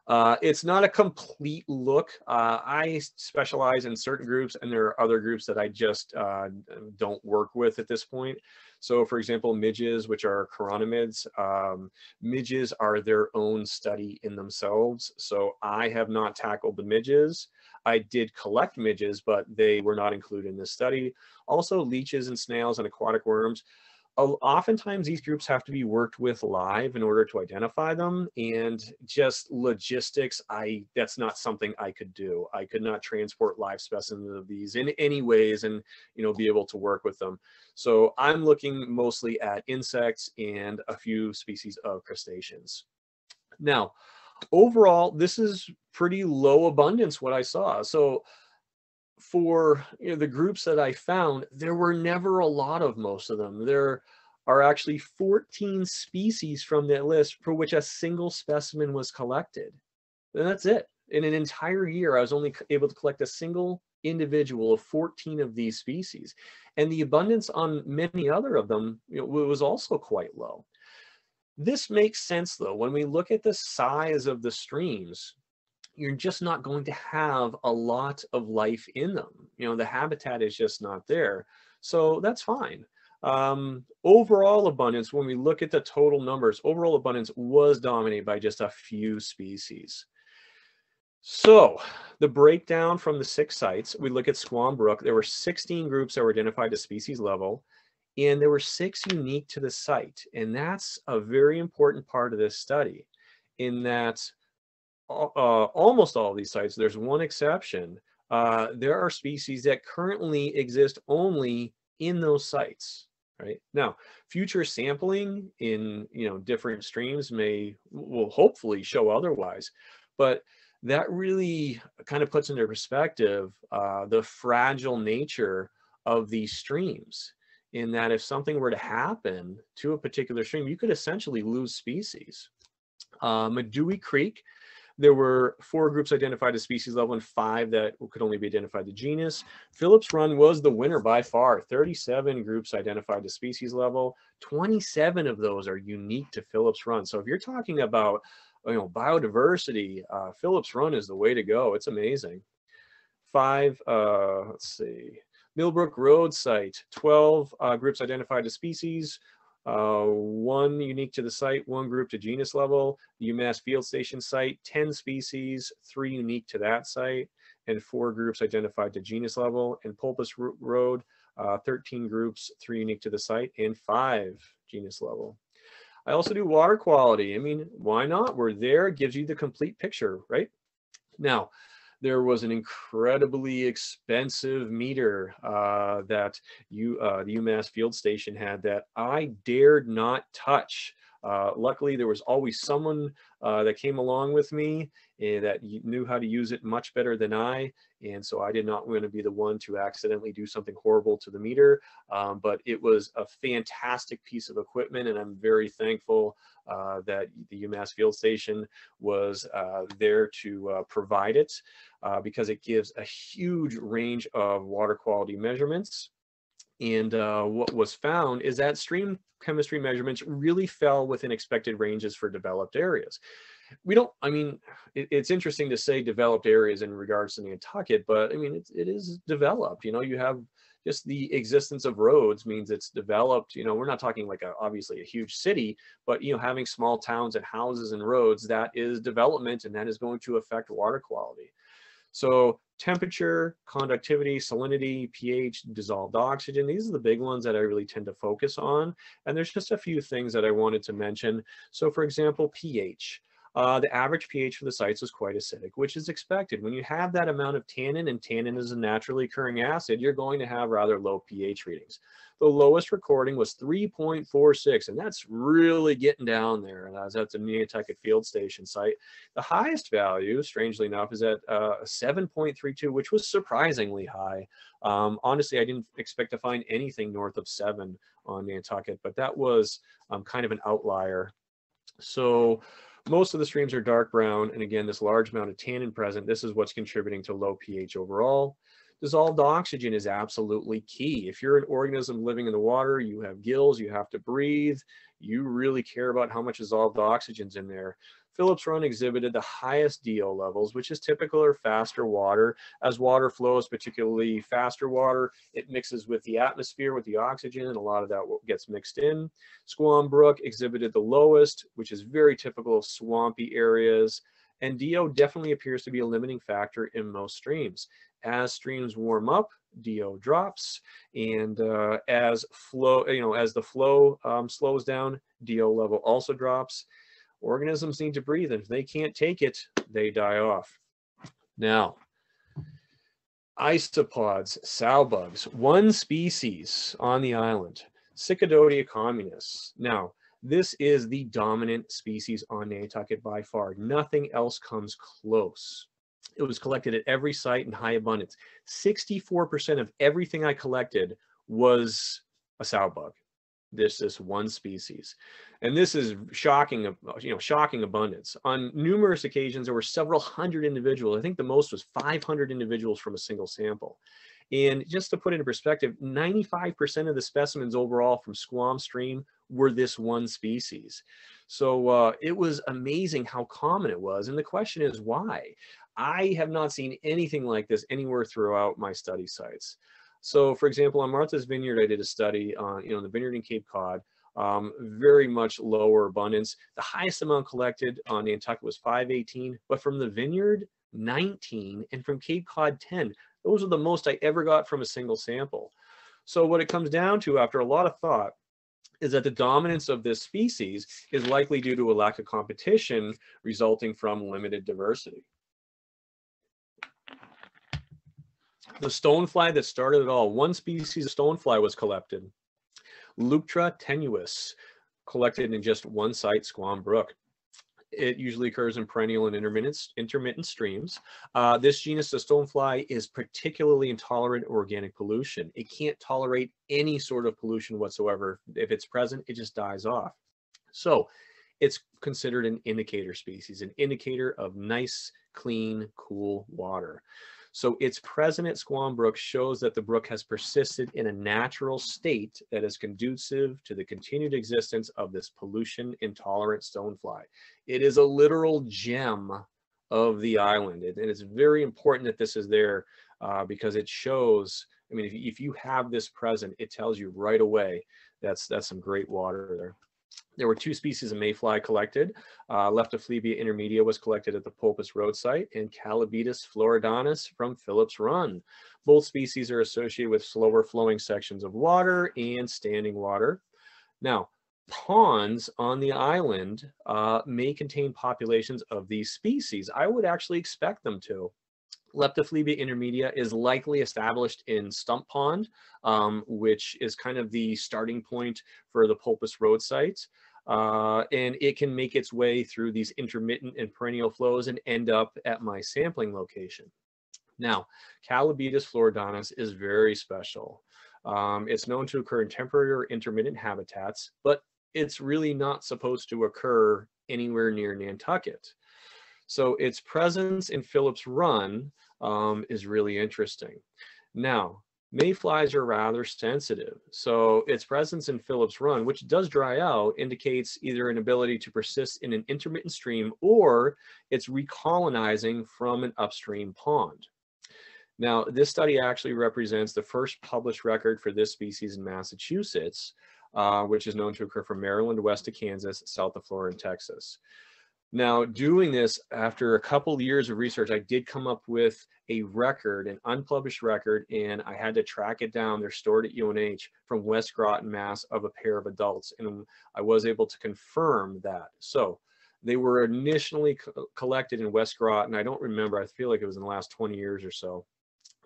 Uh, it's not a complete look. Uh, I specialize in certain groups and there are other groups that I just uh, don't work with at this point. So for example, midges, which are chironomids, um, midges are their own study in themselves. So I have not tackled the midges. I did collect midges, but they were not included in this study. Also leeches and snails and aquatic worms oftentimes these groups have to be worked with live in order to identify them and just logistics i that's not something i could do. I could not transport live specimens of these in any ways and you know be able to work with them. So i'm looking mostly at insects and a few species of crustaceans. Now overall this is pretty low abundance what i saw. So for you know, the groups that I found, there were never a lot of most of them. There are actually 14 species from that list for which a single specimen was collected. And that's it. In an entire year, I was only able to collect a single individual of 14 of these species. And the abundance on many other of them you know, was also quite low. This makes sense though, when we look at the size of the streams, you're just not going to have a lot of life in them. You know, the habitat is just not there. So that's fine. Um, overall abundance, when we look at the total numbers, overall abundance was dominated by just a few species. So the breakdown from the six sites, we look at Squam Brook, there were 16 groups that were identified to species level, and there were six unique to the site. And that's a very important part of this study in that uh, almost all these sites, there's one exception, uh, there are species that currently exist only in those sites right now future sampling in you know different streams may will hopefully show otherwise but that really kind of puts into perspective uh, the fragile nature of these streams in that if something were to happen to a particular stream, you could essentially lose species. Uh, Medouie Creek, there were four groups identified as species level and five that could only be identified to genus. Phillips Run was the winner by far, 37 groups identified to species level. 27 of those are unique to Phillips Run. So if you're talking about you know, biodiversity, uh, Phillips Run is the way to go. It's amazing. Five, uh, let's see, Millbrook Road site, 12 uh, groups identified as species, uh, one unique to the site, one group to genus level. UMass Field Station site, 10 species, three unique to that site, and four groups identified to genus level. And Polpis Road, uh, 13 groups, three unique to the site, and five genus level. I also do water quality. I mean, why not? We're there, it gives you the complete picture, right? Now, there was an incredibly expensive meter uh, that you, uh, the UMass field station had that I dared not touch. Uh, luckily, there was always someone uh, that came along with me and that you knew how to use it much better than I. And so I did not want to be the one to accidentally do something horrible to the meter. Um, but it was a fantastic piece of equipment, and I'm very thankful uh, that the UMass Field Station was uh, there to uh, provide it uh, because it gives a huge range of water quality measurements. And uh, what was found is that stream chemistry measurements really fell within expected ranges for developed areas we don't, I mean, it, it's interesting to say developed areas in regards to Nantucket, but I mean, it, it is developed, you know, you have just the existence of roads means it's developed, you know, we're not talking like a, obviously a huge city, but, you know, having small towns and houses and roads, that is development and that is going to affect water quality. So temperature, conductivity, salinity, pH, dissolved oxygen, these are the big ones that I really tend to focus on. And there's just a few things that I wanted to mention. So for example, pH. Uh, the average pH for the sites was quite acidic, which is expected. When you have that amount of tannin, and tannin is a naturally occurring acid, you're going to have rather low pH readings. The lowest recording was 3.46, and that's really getting down there. And that's at the Nantucket Field Station site. The highest value, strangely enough, is at uh, 7.32, which was surprisingly high. Um, honestly, I didn't expect to find anything north of 7 on Nantucket, but that was um, kind of an outlier. So most of the streams are dark brown, and again, this large amount of tannin present, this is what's contributing to low pH overall. Dissolved oxygen is absolutely key. If you're an organism living in the water, you have gills, you have to breathe, you really care about how much dissolved oxygen's in there. Phillips Run exhibited the highest DO levels, which is typical or faster water. As water flows, particularly faster water, it mixes with the atmosphere, with the oxygen, and a lot of that gets mixed in. Squam Brook exhibited the lowest, which is very typical of swampy areas. And DO definitely appears to be a limiting factor in most streams. As streams warm up, DO drops, and uh, as flow, you know, as the flow um, slows down, DO level also drops. Organisms need to breathe and if they can't take it they die off. Now isopods sow bugs one species on the island Caecidotea communis. Now this is the dominant species on Nantucket by far. Nothing else comes close it was collected at every site in high abundance. 64% of everything I collected was a sow bug. This this one species. And this is shocking you know shocking abundance. On numerous occasions there were several hundred individuals. I think the most was 500 individuals from a single sample. And just to put it in perspective 95% of the specimens overall from squam stream were this one species. So uh, it was amazing how common it was. And the question is why i have not seen anything like this anywhere throughout my study sites so for example, on Martha's Vineyard, I did a study on, you know, the vineyard in Cape Cod, um, very much lower abundance. The highest amount collected on Nantucket was 518, but from the vineyard, 19, and from Cape Cod, 10. Those are the most I ever got from a single sample. So what it comes down to after a lot of thought is that the dominance of this species is likely due to a lack of competition resulting from limited diversity. The stonefly that started it all. One species of stonefly was collected. Leuctra tenuis, collected in just one site, Squam Brook. It usually occurs in perennial and intermittent, intermittent streams. Uh, this genus of stonefly is particularly intolerant to organic pollution. It can't tolerate any sort of pollution whatsoever. If it's present, it just dies off. So it's considered an indicator species, an indicator of nice, clean, cool water. So its presence at Squam Brook shows that the brook has persisted in a natural state that is conducive to the continued existence of this pollution intolerant stonefly. It is a literal gem of the island. And it's very important that this is there uh, because it shows, I mean, if, if you have this present, it tells you right away that's, that's some great water there. There were two species of mayfly collected. Uh, Leptophlebia intermedia was collected at the Polpis Road site and Callibaetis floridanus from Phillips Run. Both species are associated with slower flowing sections of water and standing water. Now, ponds on the island uh, may contain populations of these species. I would actually expect them to. Leptophlebia intermedia is likely established in Stump Pond, um, which is kind of the starting point for the Polpis Road sites. Uh, and it can make its way through these intermittent and perennial flows and end up at my sampling location. Now, Callibaetis floridanus is very special. Um, it's known to occur in temporary or intermittent habitats, but it's really not supposed to occur anywhere near Nantucket. So its presence in Phillips Run um, is really interesting. Now, mayflies are rather sensitive. So its presence in Phillips Run, which does dry out, indicates either an ability to persist in an intermittent stream or it's recolonizing from an upstream pond. Now, this study actually represents the first published record for this species in Massachusetts, uh, which is known to occur from Maryland west to Kansas, south of Florida and Texas. Now, doing this after a couple of years of research, I did come up with a record, an unpublished record, and I had to track it down. They're stored at UNH from West Groton, Mass, of a pair of adults, and I was able to confirm that. So they were initially co collected in West Groton. I don't remember. I feel like it was in the last 20 years or so.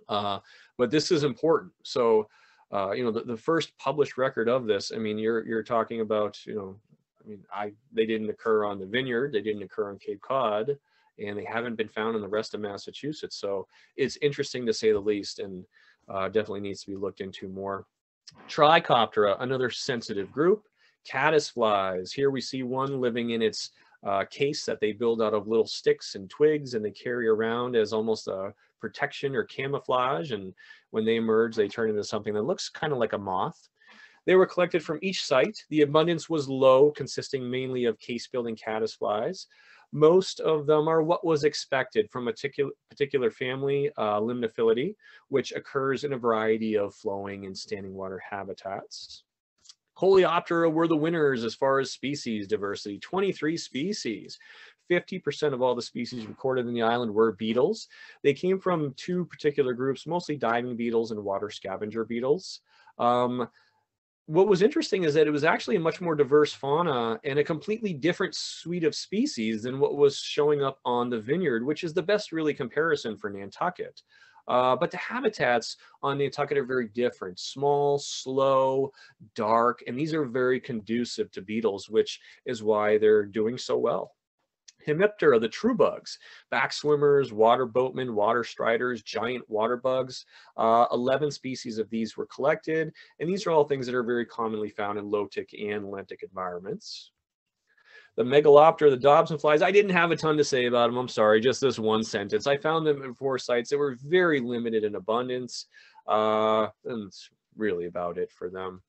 Uh, but this is important. So, uh, you know, the, the first published record of this, I mean, you're you're talking about, you know, mean, I they didn't occur on the vineyard, they didn't occur on Cape Cod, and they haven't been found in the rest of Massachusetts. So it's interesting to say the least, and uh, definitely needs to be looked into more. Trichoptera, another sensitive group. Caddis flies. Here we see one living in its uh, case that they build out of little sticks and twigs and they carry around as almost a protection or camouflage. And when they emerge, they turn into something that looks kind of like a moth. They were collected from each site. The abundance was low, consisting mainly of case-building caddisflies. Most of them are what was expected from a particular, family, uh, which occurs in a variety of flowing and standing water habitats. Coleoptera were the winners as far as species diversity, 23 species. 50% of all the species recorded in the island were beetles. They came from two particular groups, mostly diving beetles and water scavenger beetles. Um, what was interesting is that it was actually a much more diverse fauna and a completely different suite of species than what was showing up on the vineyard, which is the best really comparison for Nantucket. Uh, but the habitats on Nantucket are very different, small, slow, dark, and these are very conducive to beetles, which is why they're doing so well. Hemiptera, the true bugs, back swimmers, water boatmen, water striders, giant water bugs. Uh, 11 species of these were collected, and these are all things that are very commonly found in lotic and lentic environments. The megaloptera, the Dobson flies, I didn't have a ton to say about them. I'm sorry, just this one sentence. I found them in four sites that were very limited in abundance. Uh, and it's really about it for them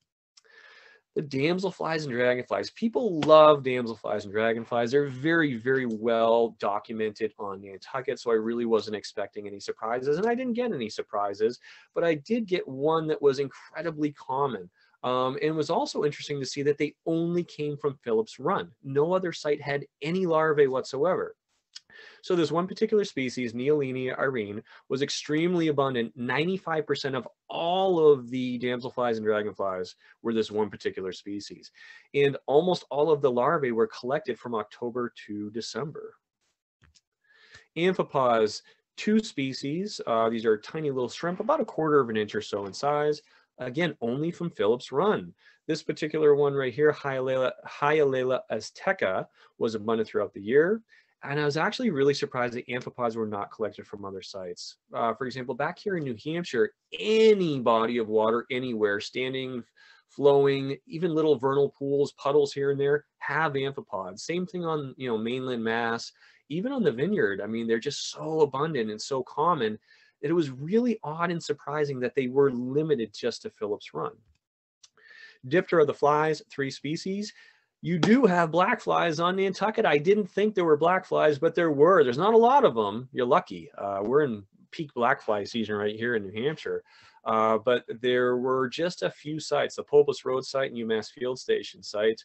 the damselflies and dragonflies. People love damselflies and dragonflies. They're very, very well documented on Nantucket, so I really wasn't expecting any surprises, and I didn't get any surprises, but I did get one that was incredibly common. Um, and it was also interesting to see that they only came from Phillips Run. No other site had any larvae whatsoever. So this one particular species, Nehalennia irene, was extremely abundant. 95% of all of the damselflies and dragonflies were this one particular species. And almost all of the larvae were collected from October to December. Amphipods, two species. Uh, these are tiny little shrimp, about a quarter of an inch or so in size. Again, only from Phillips Run. This particular one right here, Hyalella, Hyalella azteca, was abundant throughout the year. And I was actually really surprised that amphipods were not collected from other sites. Uh, for example, back here in New Hampshire, any body of water anywhere, standing, flowing, even little vernal pools, puddles here and there, have amphipods. Same thing on you know mainland Mass, even on the vineyard. I mean, they're just so abundant and so common that it was really odd and surprising that they were limited just to Phillips Run. Diptera the flies, three species you do have black flies on Nantucket. I didn't think there were black flies, but there were. There's not a lot of them. You're lucky. Uh, we're in peak black fly season right here in New Hampshire. Uh, but there were just a few sites, the Polpis Road site and UMass Field Station site.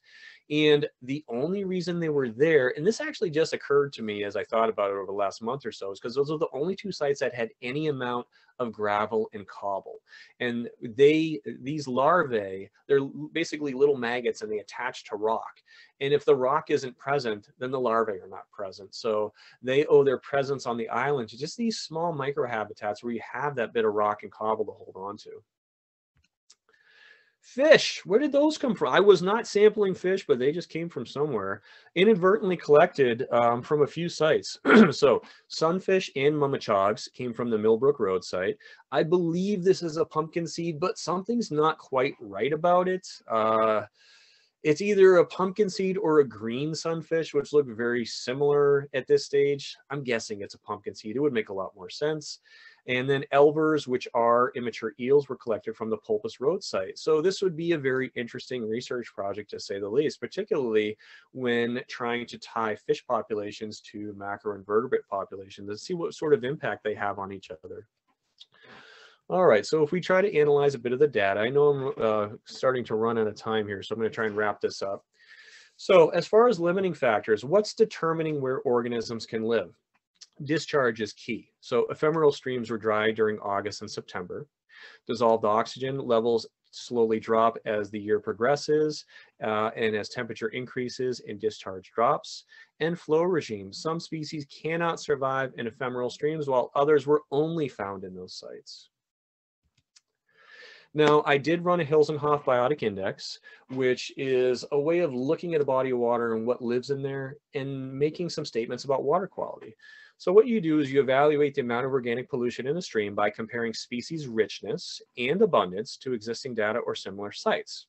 And the only reason they were there, and this actually just occurred to me as I thought about it over the last month or so, is because those are the only two sites that had any amount of gravel and cobble. And they, these larvae, they're basically little maggots and they attach to rock. And if the rock isn't present, then the larvae are not present. So they owe their presence on the island to just these small microhabitats where you have that bit of rock and cobble to hold on to. Fish, where did those come from? I was not sampling fish, but they just came from somewhere. Inadvertently collected um, from a few sites. so sunfish and mummichogs came from the Millbrook Road site. I believe this is a pumpkin seed, but something's not quite right about it. Uh, it's either a pumpkin seed or a green sunfish, which look very similar at this stage. I'm guessing it's a pumpkin seed. It would make a lot more sense. And then elvers, which are immature eels, were collected from the Polpis Road site. So this would be a very interesting research project to say the least, particularly when trying to tie fish populations to macroinvertebrate populations and see what sort of impact they have on each other. All right, so if we try to analyze a bit of the data, I know I'm uh, starting to run out of time here, so I'm gonna try and wrap this up. So as far as limiting factors, what's determining where organisms can live? Discharge is key. So ephemeral streams were dry during August and September. Dissolved oxygen levels slowly drop as the year progresses uh, and as temperature increases and discharge drops. And flow regimes. Some species cannot survive in ephemeral streams while others were only found in those sites. Now, I did run a Hilsenhoff biotic index, which is a way of looking at a body of water and what lives in there and making some statements about water quality. So what you do is you evaluate the amount of organic pollution in the stream by comparing species richness and abundance to existing data or similar sites.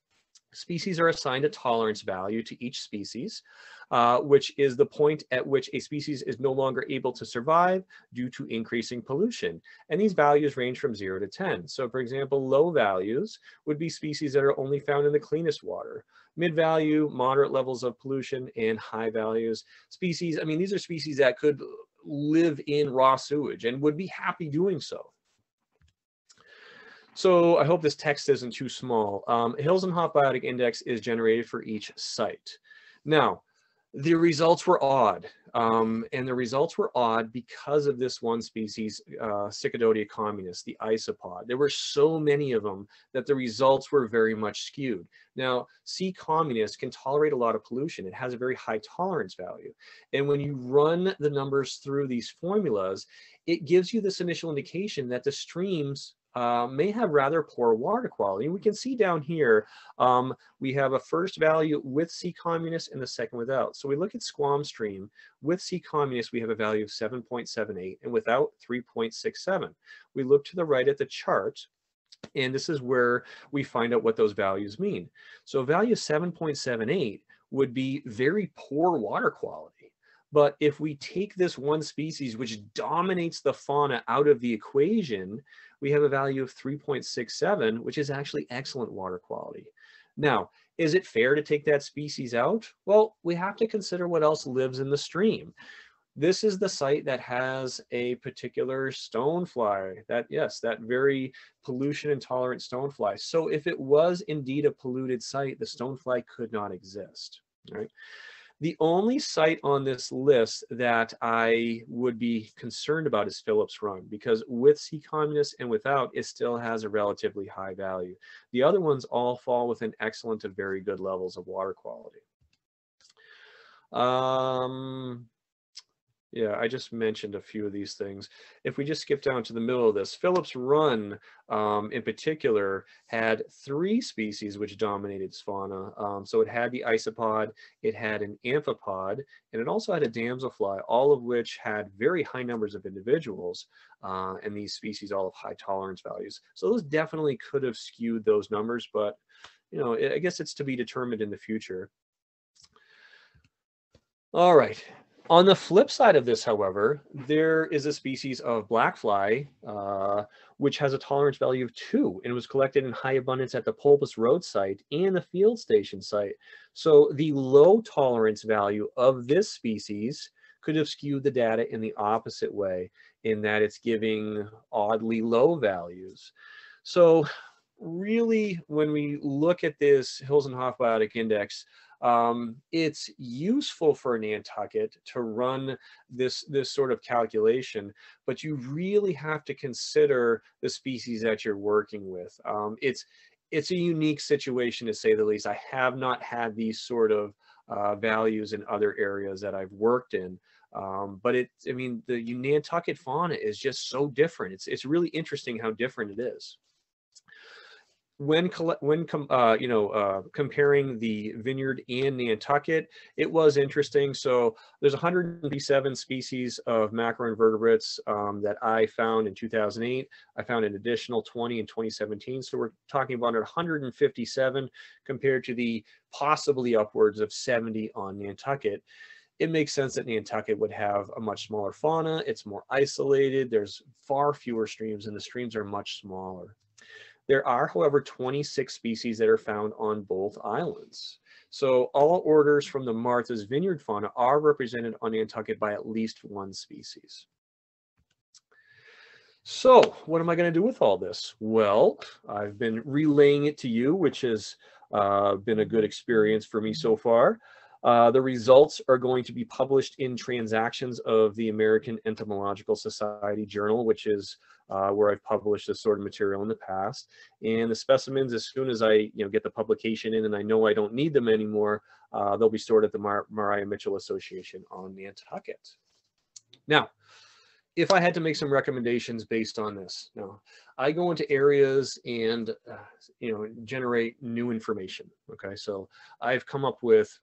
Species are assigned a tolerance value to each species, uh, which is the point at which a species is no longer able to survive due to increasing pollution. And these values range from zero to 10. So for example, low values would be species that are only found in the cleanest water. Mid value, moderate levels of pollution, and high values. Species, I mean, these are species that could live in raw sewage and would be happy doing so. So I hope this text isn't too small. Um, Hilsenhoff Biotic Index is generated for each site. Now, the results were odd. Um, and the results were odd because of this one species, uh, Caecidotea communis, the isopod. There were so many of them that the results were very much skewed. Now, C. communis can tolerate a lot of pollution. It has a very high tolerance value. And when you run the numbers through these formulas, it gives you this initial indication that the streams uh, may have rather poor water quality. And we can see down here, um, we have a first value with C communis and the second without. So we look at Squam Stream. With C communis, we have a value of 7.78 and without 3.67. We look to the right at the chart and this is where we find out what those values mean. So value 7.78 would be very poor water quality. But if we take this one species which dominates the fauna out of the equation, we have a value of 3.67, which is actually excellent water quality. Now, is it fair to take that species out? Well, we have to consider what else lives in the stream. This is the site that has a particular stonefly, that yes, that very pollution intolerant stonefly. So if it was indeed a polluted site, the stonefly could not exist, right? The only site on this list that I would be concerned about is Phillips Run because with C communis and without, it still has a relatively high value. The other ones all fall within excellent to very good levels of water quality. Um, yeah, I just mentioned a few of these things. If we just skip down to the middle of this, Phillips Run um, in particular had three species which dominated its fauna. Um, so it had the isopod, it had an amphipod, and it also had a damselfly, all of which had very high numbers of individuals. Uh, and these species all have high tolerance values. So those definitely could have skewed those numbers, but you know, I guess it's to be determined in the future. All right, on the flip side of this, however, there is a species of blackfly, uh, which has a tolerance value of two and was collected in high abundance at the Polpis Road site and the field station site. So the low tolerance value of this species could have skewed the data in the opposite way in that it's giving oddly low values. So really, when we look at this Hilsenhoff Biotic Index, um, it's useful for Nantucket to run this, this sort of calculation, but you really have to consider the species that you're working with. Um, it's, it's a unique situation to say the least. I have not had these sort of uh, values in other areas that I've worked in. Um, but it, I mean, the Nantucket fauna is just so different. It's, it's really interesting how different it is when when uh, you know uh, comparing the vineyard and Nantucket, it was interesting. So there's 137 species of macroinvertebrates um, that I found in 2008. I found an additional 20 in 2017. So we're talking about 157 compared to the possibly upwards of 70 on Nantucket. It makes sense that Nantucket would have a much smaller fauna. It's more isolated. There's far fewer streams and the streams are much smaller. There are, however, 26 species that are found on both islands. So all orders from the Martha's Vineyard fauna are represented on Nantucket by at least one species. So what am I going to do with all this? Well, I've been relaying it to you, which has uh, been a good experience for me so far. Uh, the results are going to be published in Transactions of the American Entomological Society Journal, which is uh, where I've published this sort of material in the past. And the specimens, as soon as I you know, get the publication in and I know I don't need them anymore, uh, they'll be stored at the Mar Maria Mitchell Association on Nantucket. Now, if I had to make some recommendations based on this, now I go into areas and uh, you know generate new information. Okay, so I've come up with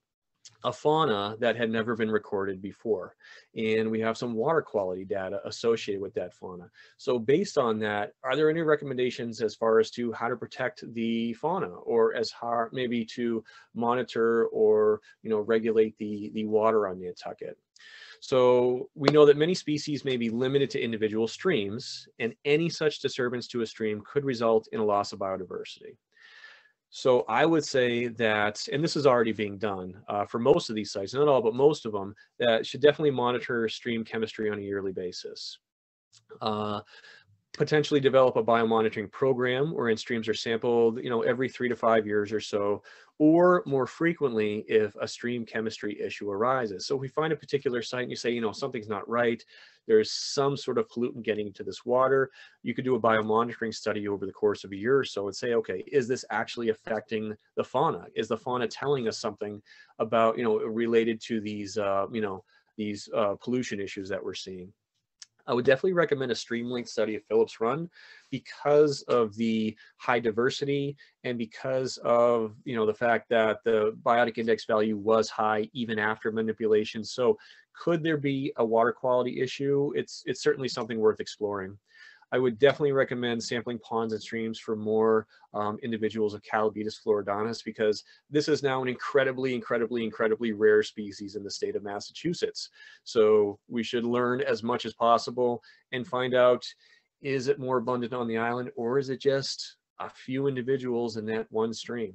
a fauna that had never been recorded before. And we have some water quality data associated with that fauna. So based on that, are there any recommendations as far as to how to protect the fauna or as hard maybe to monitor or you know regulate the, the water on Nantucket? So we know that many species may be limited to individual streams and any such disturbance to a stream could result in a loss of biodiversity. So I would say that, and this is already being done uh, for most of these sites, not all, but most of them, that should definitely monitor stream chemistry on a yearly basis. Uh, potentially develop a biomonitoring program wherein streams are sampled, you know, every three to five years or so, or more frequently if a stream chemistry issue arises. So if we find a particular site and you say, you know, something's not right, there's some sort of pollutant getting into this water, you could do a biomonitoring study over the course of a year or so and say, okay, is this actually affecting the fauna? Is the fauna telling us something about, you know, related to these, uh, you know, these uh, pollution issues that we're seeing? I would definitely recommend a stream length study of Phillips Run because of the high diversity and because of you know the fact that the biotic index value was high even after manipulation. So could there be a water quality issue? It's it's certainly something worth exploring. I would definitely recommend sampling ponds and streams for more um, individuals of Callibaetis floridana because this is now an incredibly, incredibly, incredibly rare species in the state of Massachusetts. So we should learn as much as possible and find out, is it more abundant on the island or is it just a few individuals in that one stream?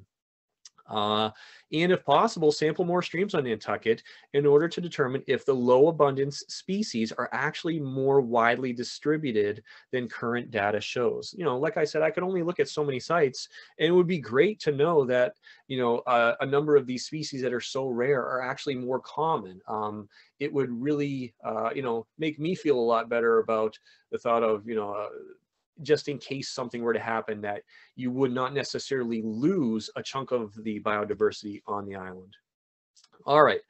Uh, and if possible, sample more streams on Nantucket in order to determine if the low abundance species are actually more widely distributed than current data shows. You know, like I said, I could only look at so many sites and it would be great to know that, you know, uh, a number of these species that are so rare are actually more common. Um, it would really, uh, you know, make me feel a lot better about the thought of, you know, uh, just in case something were to happen that you would not necessarily lose a chunk of the biodiversity on the island. All right,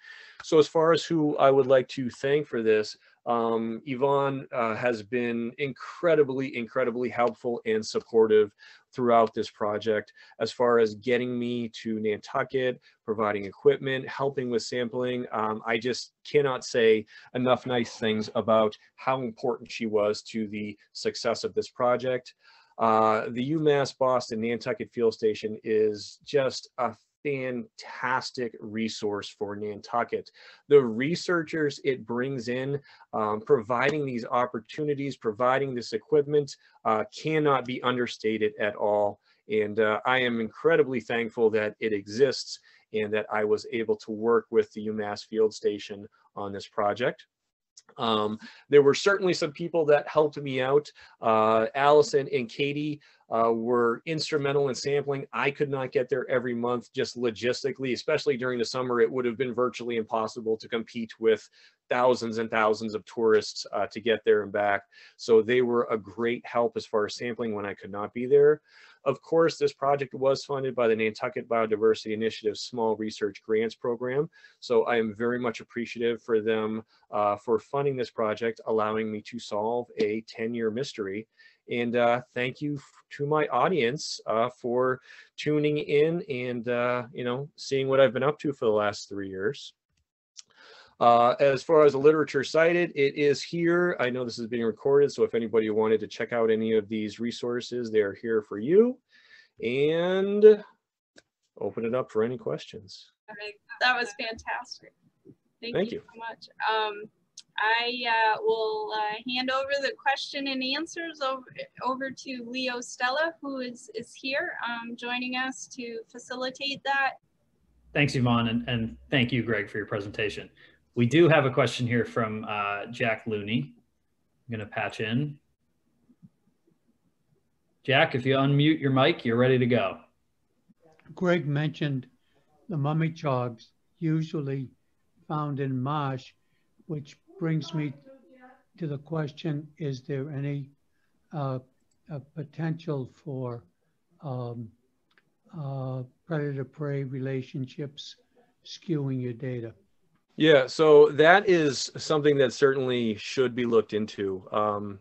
so as far as who I would like to thank for this, um, Yvonne uh, has been incredibly, incredibly helpful and supportive throughout this project as far as getting me to Nantucket, providing equipment, helping with sampling. Um, I just cannot say enough nice things about how important she was to the success of this project. Uh, the UMass Boston Nantucket Field Station is just a fantastic resource for Nantucket. The researchers it brings in, um, providing these opportunities, providing this equipment uh, cannot be understated at all. And uh, I am incredibly thankful that it exists and that I was able to work with the UMass Field Station on this project. Um, there were certainly some people that helped me out. Uh, Allison and Katie uh, were instrumental in sampling. I could not get there every month just logistically, especially during the summer. It would have been virtually impossible to compete with thousands and thousands of tourists uh, to get there and back. So they were a great help as far as sampling when I could not be there. Of course, this project was funded by the Nantucket Biodiversity Initiative Small Research Grants Program. So I am very much appreciative for them uh, for funding this project, allowing me to solve a 10-year mystery. And uh, thank you to my audience uh, for tuning in and, uh, you know, seeing what I've been up to for the last three years. Uh, as far as the literature cited, it is here. I know this is being recorded, so if anybody wanted to check out any of these resources, they're here for you. And open it up for any questions. That was fantastic. Thank, Thank you, you, so much. Um, I uh, will uh, hand over the question and answers over, over to Leo Stella, who is, is here um, joining us to facilitate that. Thanks, Yvonne, and, and thank you, Greg, for your presentation. We do have a question here from uh, Jack Looney. I'm going to patch in. Jack, if you unmute your mic, you're ready to go. Greg mentioned the mummichogs usually found in marsh, which brings me to the question, is there any uh, potential for um, uh, predator-prey relationships skewing your data? Yeah, so that is something that certainly should be looked into. Um,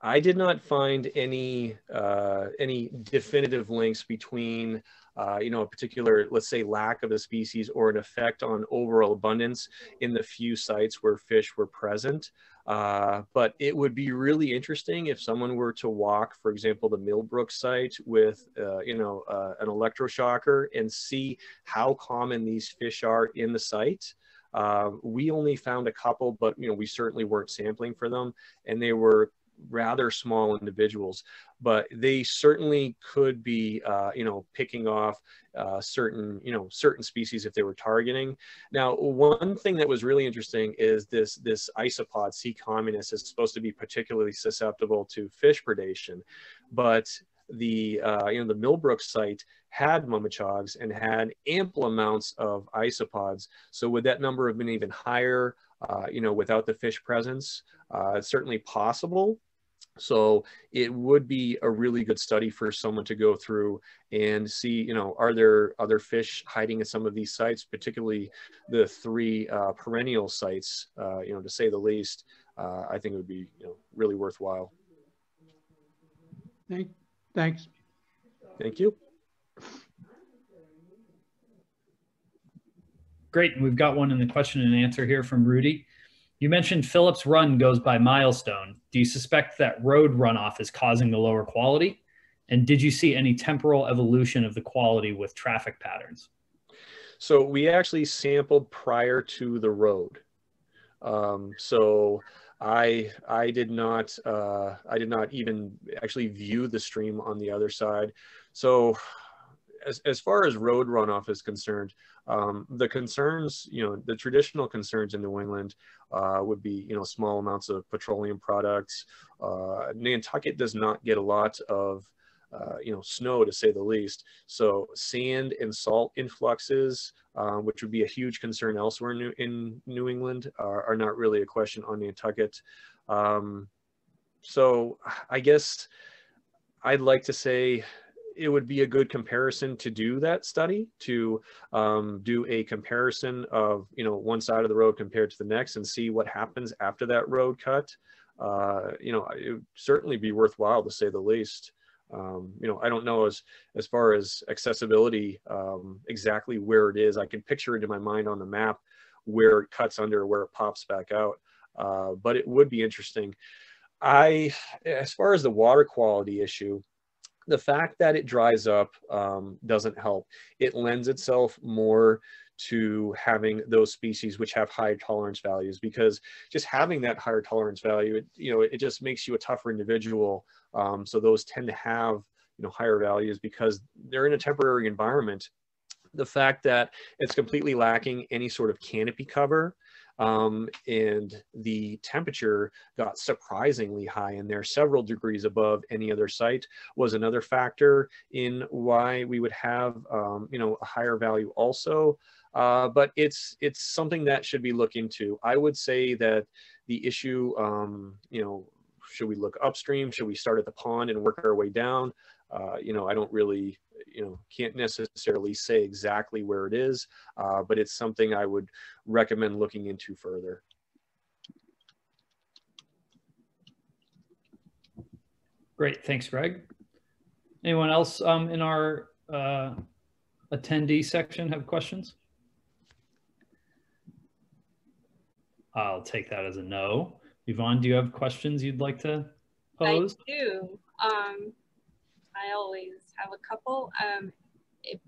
I did not find any uh, any definitive links between uh, you know a particular let's say lack of a species or an effect on overall abundance in the few sites where fish were present. Uh, but it would be really interesting if someone were to walk, for example, the Millbrook site with, uh, you know, uh, an electroshocker and see how common these fish are in the site. Uh, we only found a couple, but you know we certainly weren't sampling for them, and they were rather small individuals, but they certainly could be, uh, you know, picking off uh, certain, you know, certain species if they were targeting. Now, one thing that was really interesting is this this isopod C. communis is supposed to be particularly susceptible to fish predation, but the uh, you know the Millbrook site had mummichogs and had ample amounts of isopods. So would that number have been even higher? Uh, you know, without the fish presence, uh, it's certainly possible. So it would be a really good study for someone to go through and see, you know, are there other fish hiding in some of these sites, particularly the three uh, perennial sites, uh, you know, to say the least. uh, I think it would be you know, really worthwhile. Thank, thanks. Thank you. Great. and We've got one in the question and answer here from Rudy. You mentioned Phillips Run goes by milestone. Do you suspect that road runoff is causing the lower quality? And did you see any temporal evolution of the quality with traffic patterns? So we actually sampled prior to the road. Um, so I I did not uh, I did not even actually view the stream on the other side. So as, as far as road runoff is concerned, um, the concerns, you know, the traditional concerns in New England uh, would be, you know, small amounts of petroleum products. Uh, Nantucket does not get a lot of, uh, you know, snow to say the least. So sand and salt influxes, um, which would be a huge concern elsewhere in New, in New England, are, are, not really a question on Nantucket. Um, so I guess I'd like to say it would be a good comparison to do that study to um, do a comparison of you know one side of the road compared to the next and see what happens after that road cut uh, you know it would certainly be worthwhile to say the least um, you know i don't know as as far as accessibility um, exactly where it is i can picture it in my mind on the map where it cuts under where it pops back out uh, but it would be interesting i as far as the water quality issue the fact that it dries up um, doesn't help. It lends itself more to having those species which have high tolerance values because just having that higher tolerance value, it, you know, it just makes you a tougher individual. Um, so those tend to have, you know, higher values because they're in a temporary environment. The fact that it's completely lacking any sort of canopy cover um, and the temperature got surprisingly high in there, several degrees above any other site was another factor in why we would have, um, you know, a higher value also. Uh, but it's it's something that should be looked into. I would say that the issue, um, you know, should we look upstream? Should we start at the pond and work our way down? Uh, you know, I don't really you know, can't necessarily say exactly where it is, uh, but it's something I would recommend looking into further. Great, thanks, Greg. Anyone else um, in our uh, attendee section have questions? I'll take that as a no. Yvonne, do you have questions you'd like to pose? I do. Um, I always have a couple. Um, it,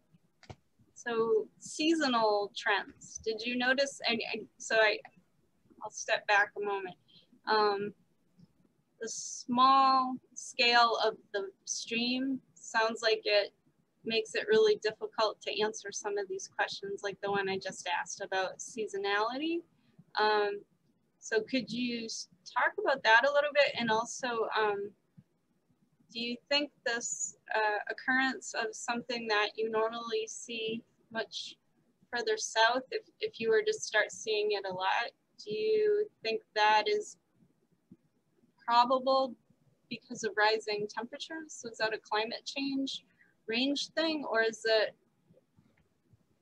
so seasonal trends. Did you notice? And, so I, I'll step back a moment. Um, the small scale of the stream sounds like it makes it really difficult to answer some of these questions, like the one I just asked about seasonality. Um, so could you talk about that a little bit and also um, do you think this uh, occurrence of something that you normally see much further south, if, if you were to start seeing it a lot, do you think that is probable because of rising temperatures? So is that a climate change range thing or is it,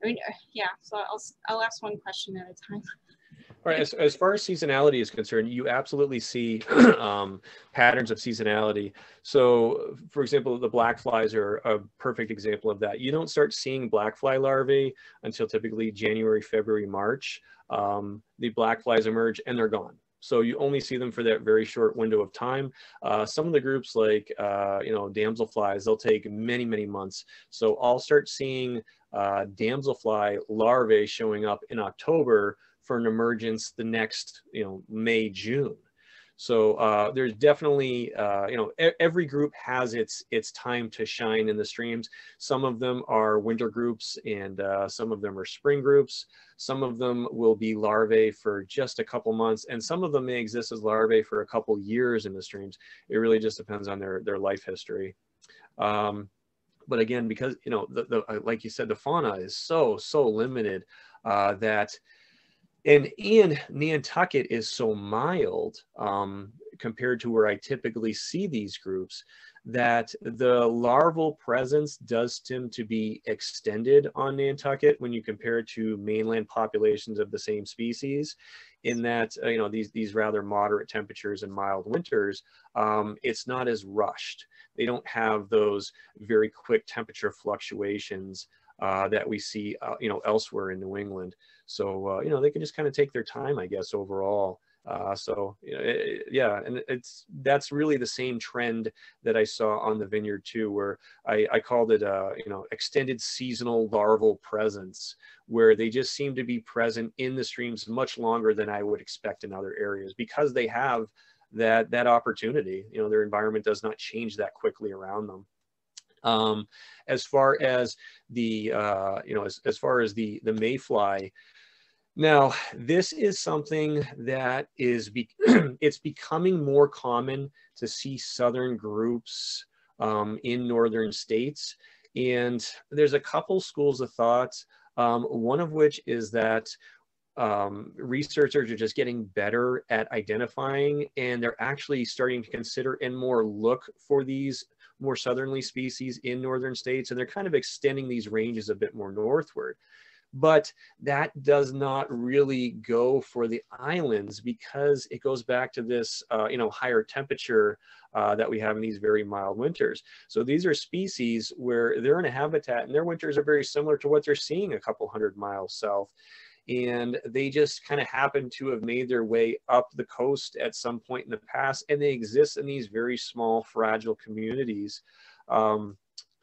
I mean, uh, yeah, so I'll, I'll ask one question at a time. Right. As, as far as seasonality is concerned, you absolutely see um, patterns of seasonality. So, for example, the black flies are a perfect example of that. You don't start seeing black fly larvae until typically January, February, March. Um, the black flies emerge and they're gone. So you only see them for that very short window of time. Uh, some of the groups like, uh, you know, damselflies, they'll take many, many months. So I'll start seeing uh, damselfly larvae showing up in October for an emergence the next, you know, May, June. So uh, there's definitely, uh, you know, every group has its its time to shine in the streams. Some of them are winter groups and uh, some of them are spring groups. Some of them will be larvae for just a couple months and some of them may exist as larvae for a couple years in the streams. It really just depends on their, their life history. Um, but again, because, you know, the, the, like you said, the fauna is so, so limited uh, that and and Nantucket is so mild um, compared to where I typically see these groups that the larval presence does tend to be extended on Nantucket when you compare it to mainland populations of the same species in that, uh, you know, these, these rather moderate temperatures and mild winters, um, it's not as rushed. They don't have those very quick temperature fluctuations uh, that we see, uh, you know, elsewhere in New England. So, uh, you know, they can just kind of take their time, I guess, overall. Uh, so you know, it, yeah, and it's that's really the same trend that I saw on the vineyard too, where I, I called it, uh, you know, extended seasonal larval presence, where they just seem to be present in the streams much longer than I would expect in other areas because they have that that opportunity. You know, their environment does not change that quickly around them. Um, as far as the, uh, you know, as, as far as the, the mayfly, now, this is something that is, be it's becoming more common to see Southern groups um, in Northern states. And there's a couple schools of thought, um, one of which is that um, researchers are just getting better at identifying and they're actually starting to consider and more look for these more southerly species in northern states and they're kind of extending these ranges a bit more northward but that does not really go for the islands because it goes back to this uh, you know higher temperature uh, that we have in these very mild winters. So these are species where they're in a habitat and their winters are very similar to what they're seeing a couple hundred miles south. And they just kind of happen to have made their way up the coast at some point in the past and they exist in these very small fragile communities. Um,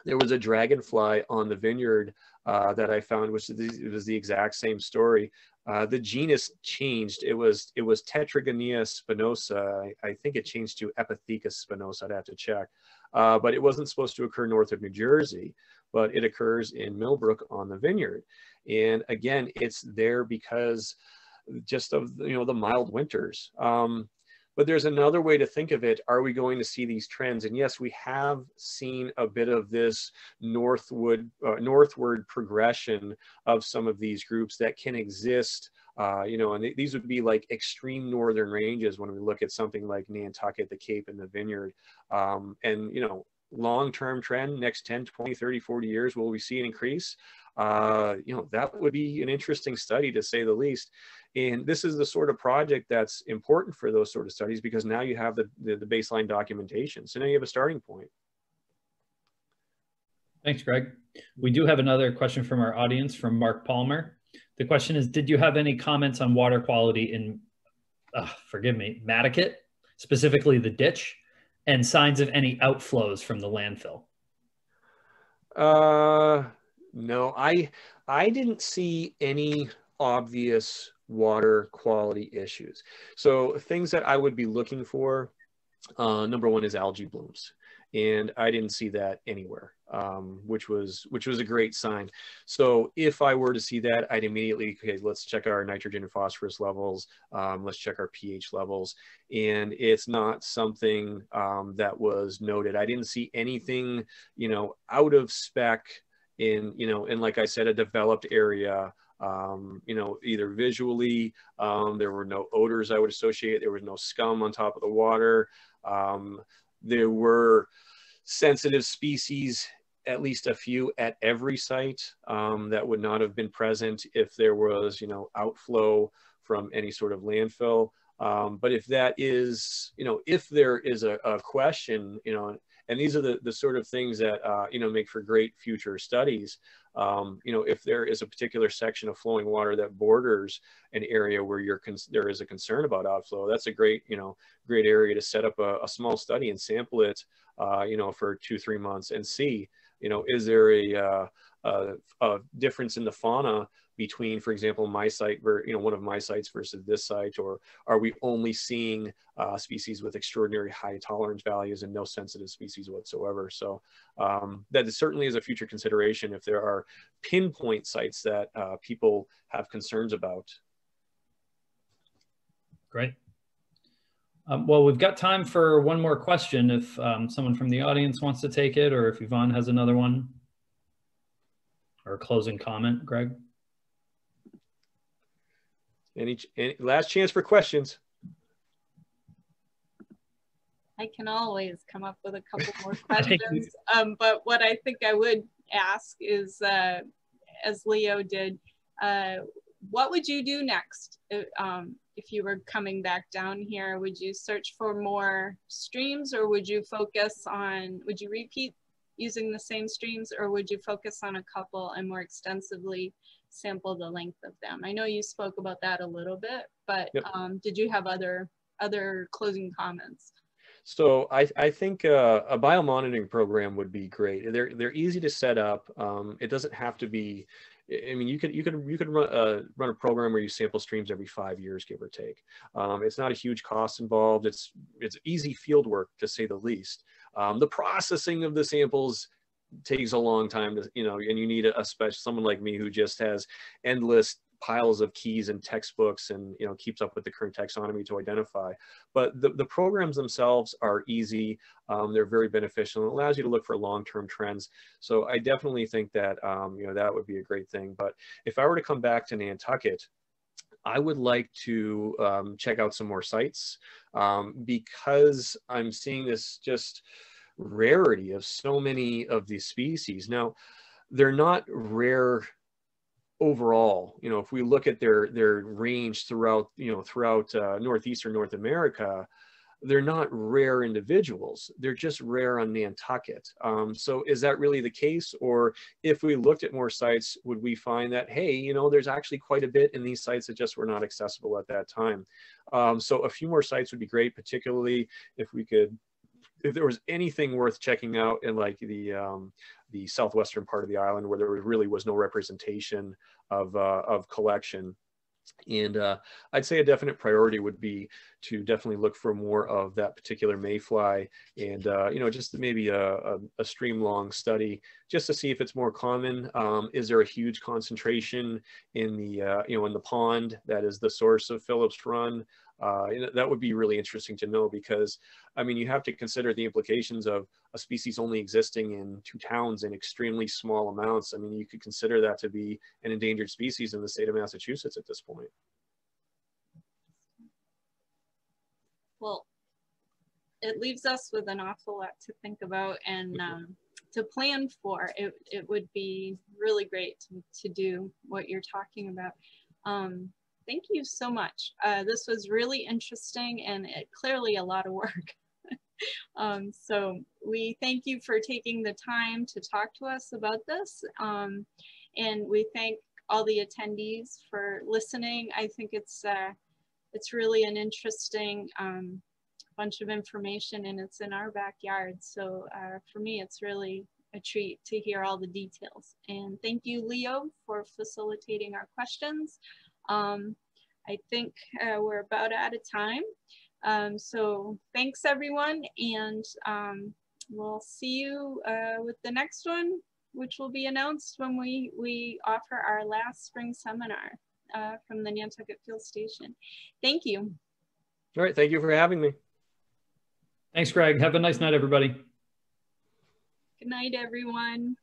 there was a dragonfly on the vineyard uh, that I found, which it was the exact same story. Uh, the genus changed. It was it was Tetragoneuria spinosa. I, I, think it changed to Epitheca spinosa. I'd have to check. Uh, but it wasn't supposed to occur north of New Jersey, but it occurs in Millbrook on the vineyard. And again, it's there because just of you know the mild winters. Um, but there's another way to think of it. Are we going to see these trends? And yes, we have seen a bit of this northward, uh, northward progression of some of these groups that can exist uh, you know, and th these would be like extreme northern ranges when we look at something like Nantucket, the Cape, and the Vineyard. Um, and, you know, long-term trend, next 10, 20, 30, 40 years, will we see an increase? Uh, you know, that would be an interesting study to say the least. And this is the sort of project that's important for those sort of studies because now you have the, the, the baseline documentation. So now you have a starting point. Thanks, Greg. We do have another question from our audience from Mark Palmer. The question is, did you have any comments on water quality in, uh, forgive me, Madaket, specifically the ditch, and signs of any outflows from the landfill? Uh, no, I I didn't see any obvious water quality issues. So things that I would be looking for, uh, number one is algae blooms. And I didn't see that anywhere, um, which was which was a great sign. So if I were to see that, I'd immediately okay, let's check our nitrogen and phosphorus levels. Um, let's check our pH levels. And it's not something um, that was noted. I didn't see anything, you know, out of spec in you know in like I said, a developed area um, you know, either visually, um, there were no odors I would associate, there was no scum on top of the water. Um, there were sensitive species, at least a few at every site um, that would not have been present if there was, you know, outflow from any sort of landfill. Um, but if that is, you know, if there is a, a question, you know, and these are the, the sort of things that, uh, you know, make for great future studies. Um, you know, if there is a particular section of flowing water that borders an area where you're there is a concern about outflow, that's a great, you know, great area to set up a, a small study and sample it, uh, you know, for two, three months and see, you know, is there a, uh, a, a difference in the fauna between, for example, my site, or you know, one of my sites versus this site, or are we only seeing uh, species with extraordinary high tolerance values and no sensitive species whatsoever? So um, that certainly is a future consideration if there are pinpoint sites that uh, people have concerns about. Great. Um, well, we've got time for one more question if um, someone from the audience wants to take it or if Yvonne has another one or a closing comment, Greg. Any, any last chance for questions? I can always come up with a couple more questions. Um, but what I think I would ask is, uh, as Leo did, uh, what would you do next uh, um, if you were coming back down here? Would you search for more streams or would you focus on, would you repeat using the same streams or would you focus on a couple and more extensively sample the length of them? I know you spoke about that a little bit, but yep. um, did you have other other closing comments? So I, I think uh, a biomonitoring program would be great. They're they're easy to set up. Um, it doesn't have to be. I mean, you could you could you could run, uh, run a program where you sample streams every five years, give or take. Um, it's not a huge cost involved. It's it's easy field work to say the least. Um, the processing of the samples takes a long time to you know, and you need a, a special someone like me who just has endless piles of keys and textbooks and you know keeps up with the current taxonomy to identify. But the, the programs themselves are easy um, they're very beneficial and allows you to look for long-term trends. So i definitely think that um, you know that would be a great thing. But if i were to come back to nantucket I would like to um, check out some more sites um, because I'm seeing this just rarity of so many of these species. Now, they're not rare overall you know if we look at their their range throughout you know throughout uh, northeastern north america they're not rare individuals. They're just rare on nantucket. Um, so is that really the case? Or if we looked at more sites would we find that hey you know there's actually quite a bit in these sites that just were not accessible at that time? Um, so a few more sites would be great particularly if we could if there was anything worth checking out in like the um, the southwestern part of the island where there really was no representation of uh, of collection. And uh, I'd say a definite priority would be to definitely look for more of that particular mayfly and, uh, you know, just maybe a, a, a, stream long study just to see if it's more common. Um, is there a huge concentration in the, uh, you know, in the pond that is the source of Phillips Run? Uh, that would be really interesting to know because, I mean, you have to consider the implications of a species only existing in two towns in extremely small amounts. I mean, you could consider that to be an endangered species in the state of Massachusetts at this point. Well, it leaves us with an awful lot to think about and mm-hmm. um, to plan for. It, it would be really great to, to do what you're talking about. Um, thank you so much. Uh, this was really interesting and it, clearly a lot of work. um, so we thank you for taking the time to talk to us about this. Um, and we thank all the attendees for listening. I think it's, uh, it's really an interesting um, bunch of information and it's in our backyard. So uh, for me, it's really a treat to hear all the details. And thank you, Leo, for facilitating our questions. Um, I think uh, we're about out of time. Um, so thanks everyone and um, we'll see you uh, with the next one, which will be announced when we, we offer our last spring seminar uh, from the Nantucket Field Station. Thank you. All right, thank you for having me. Thanks, Greg. Have a nice night, everybody. Good night, everyone.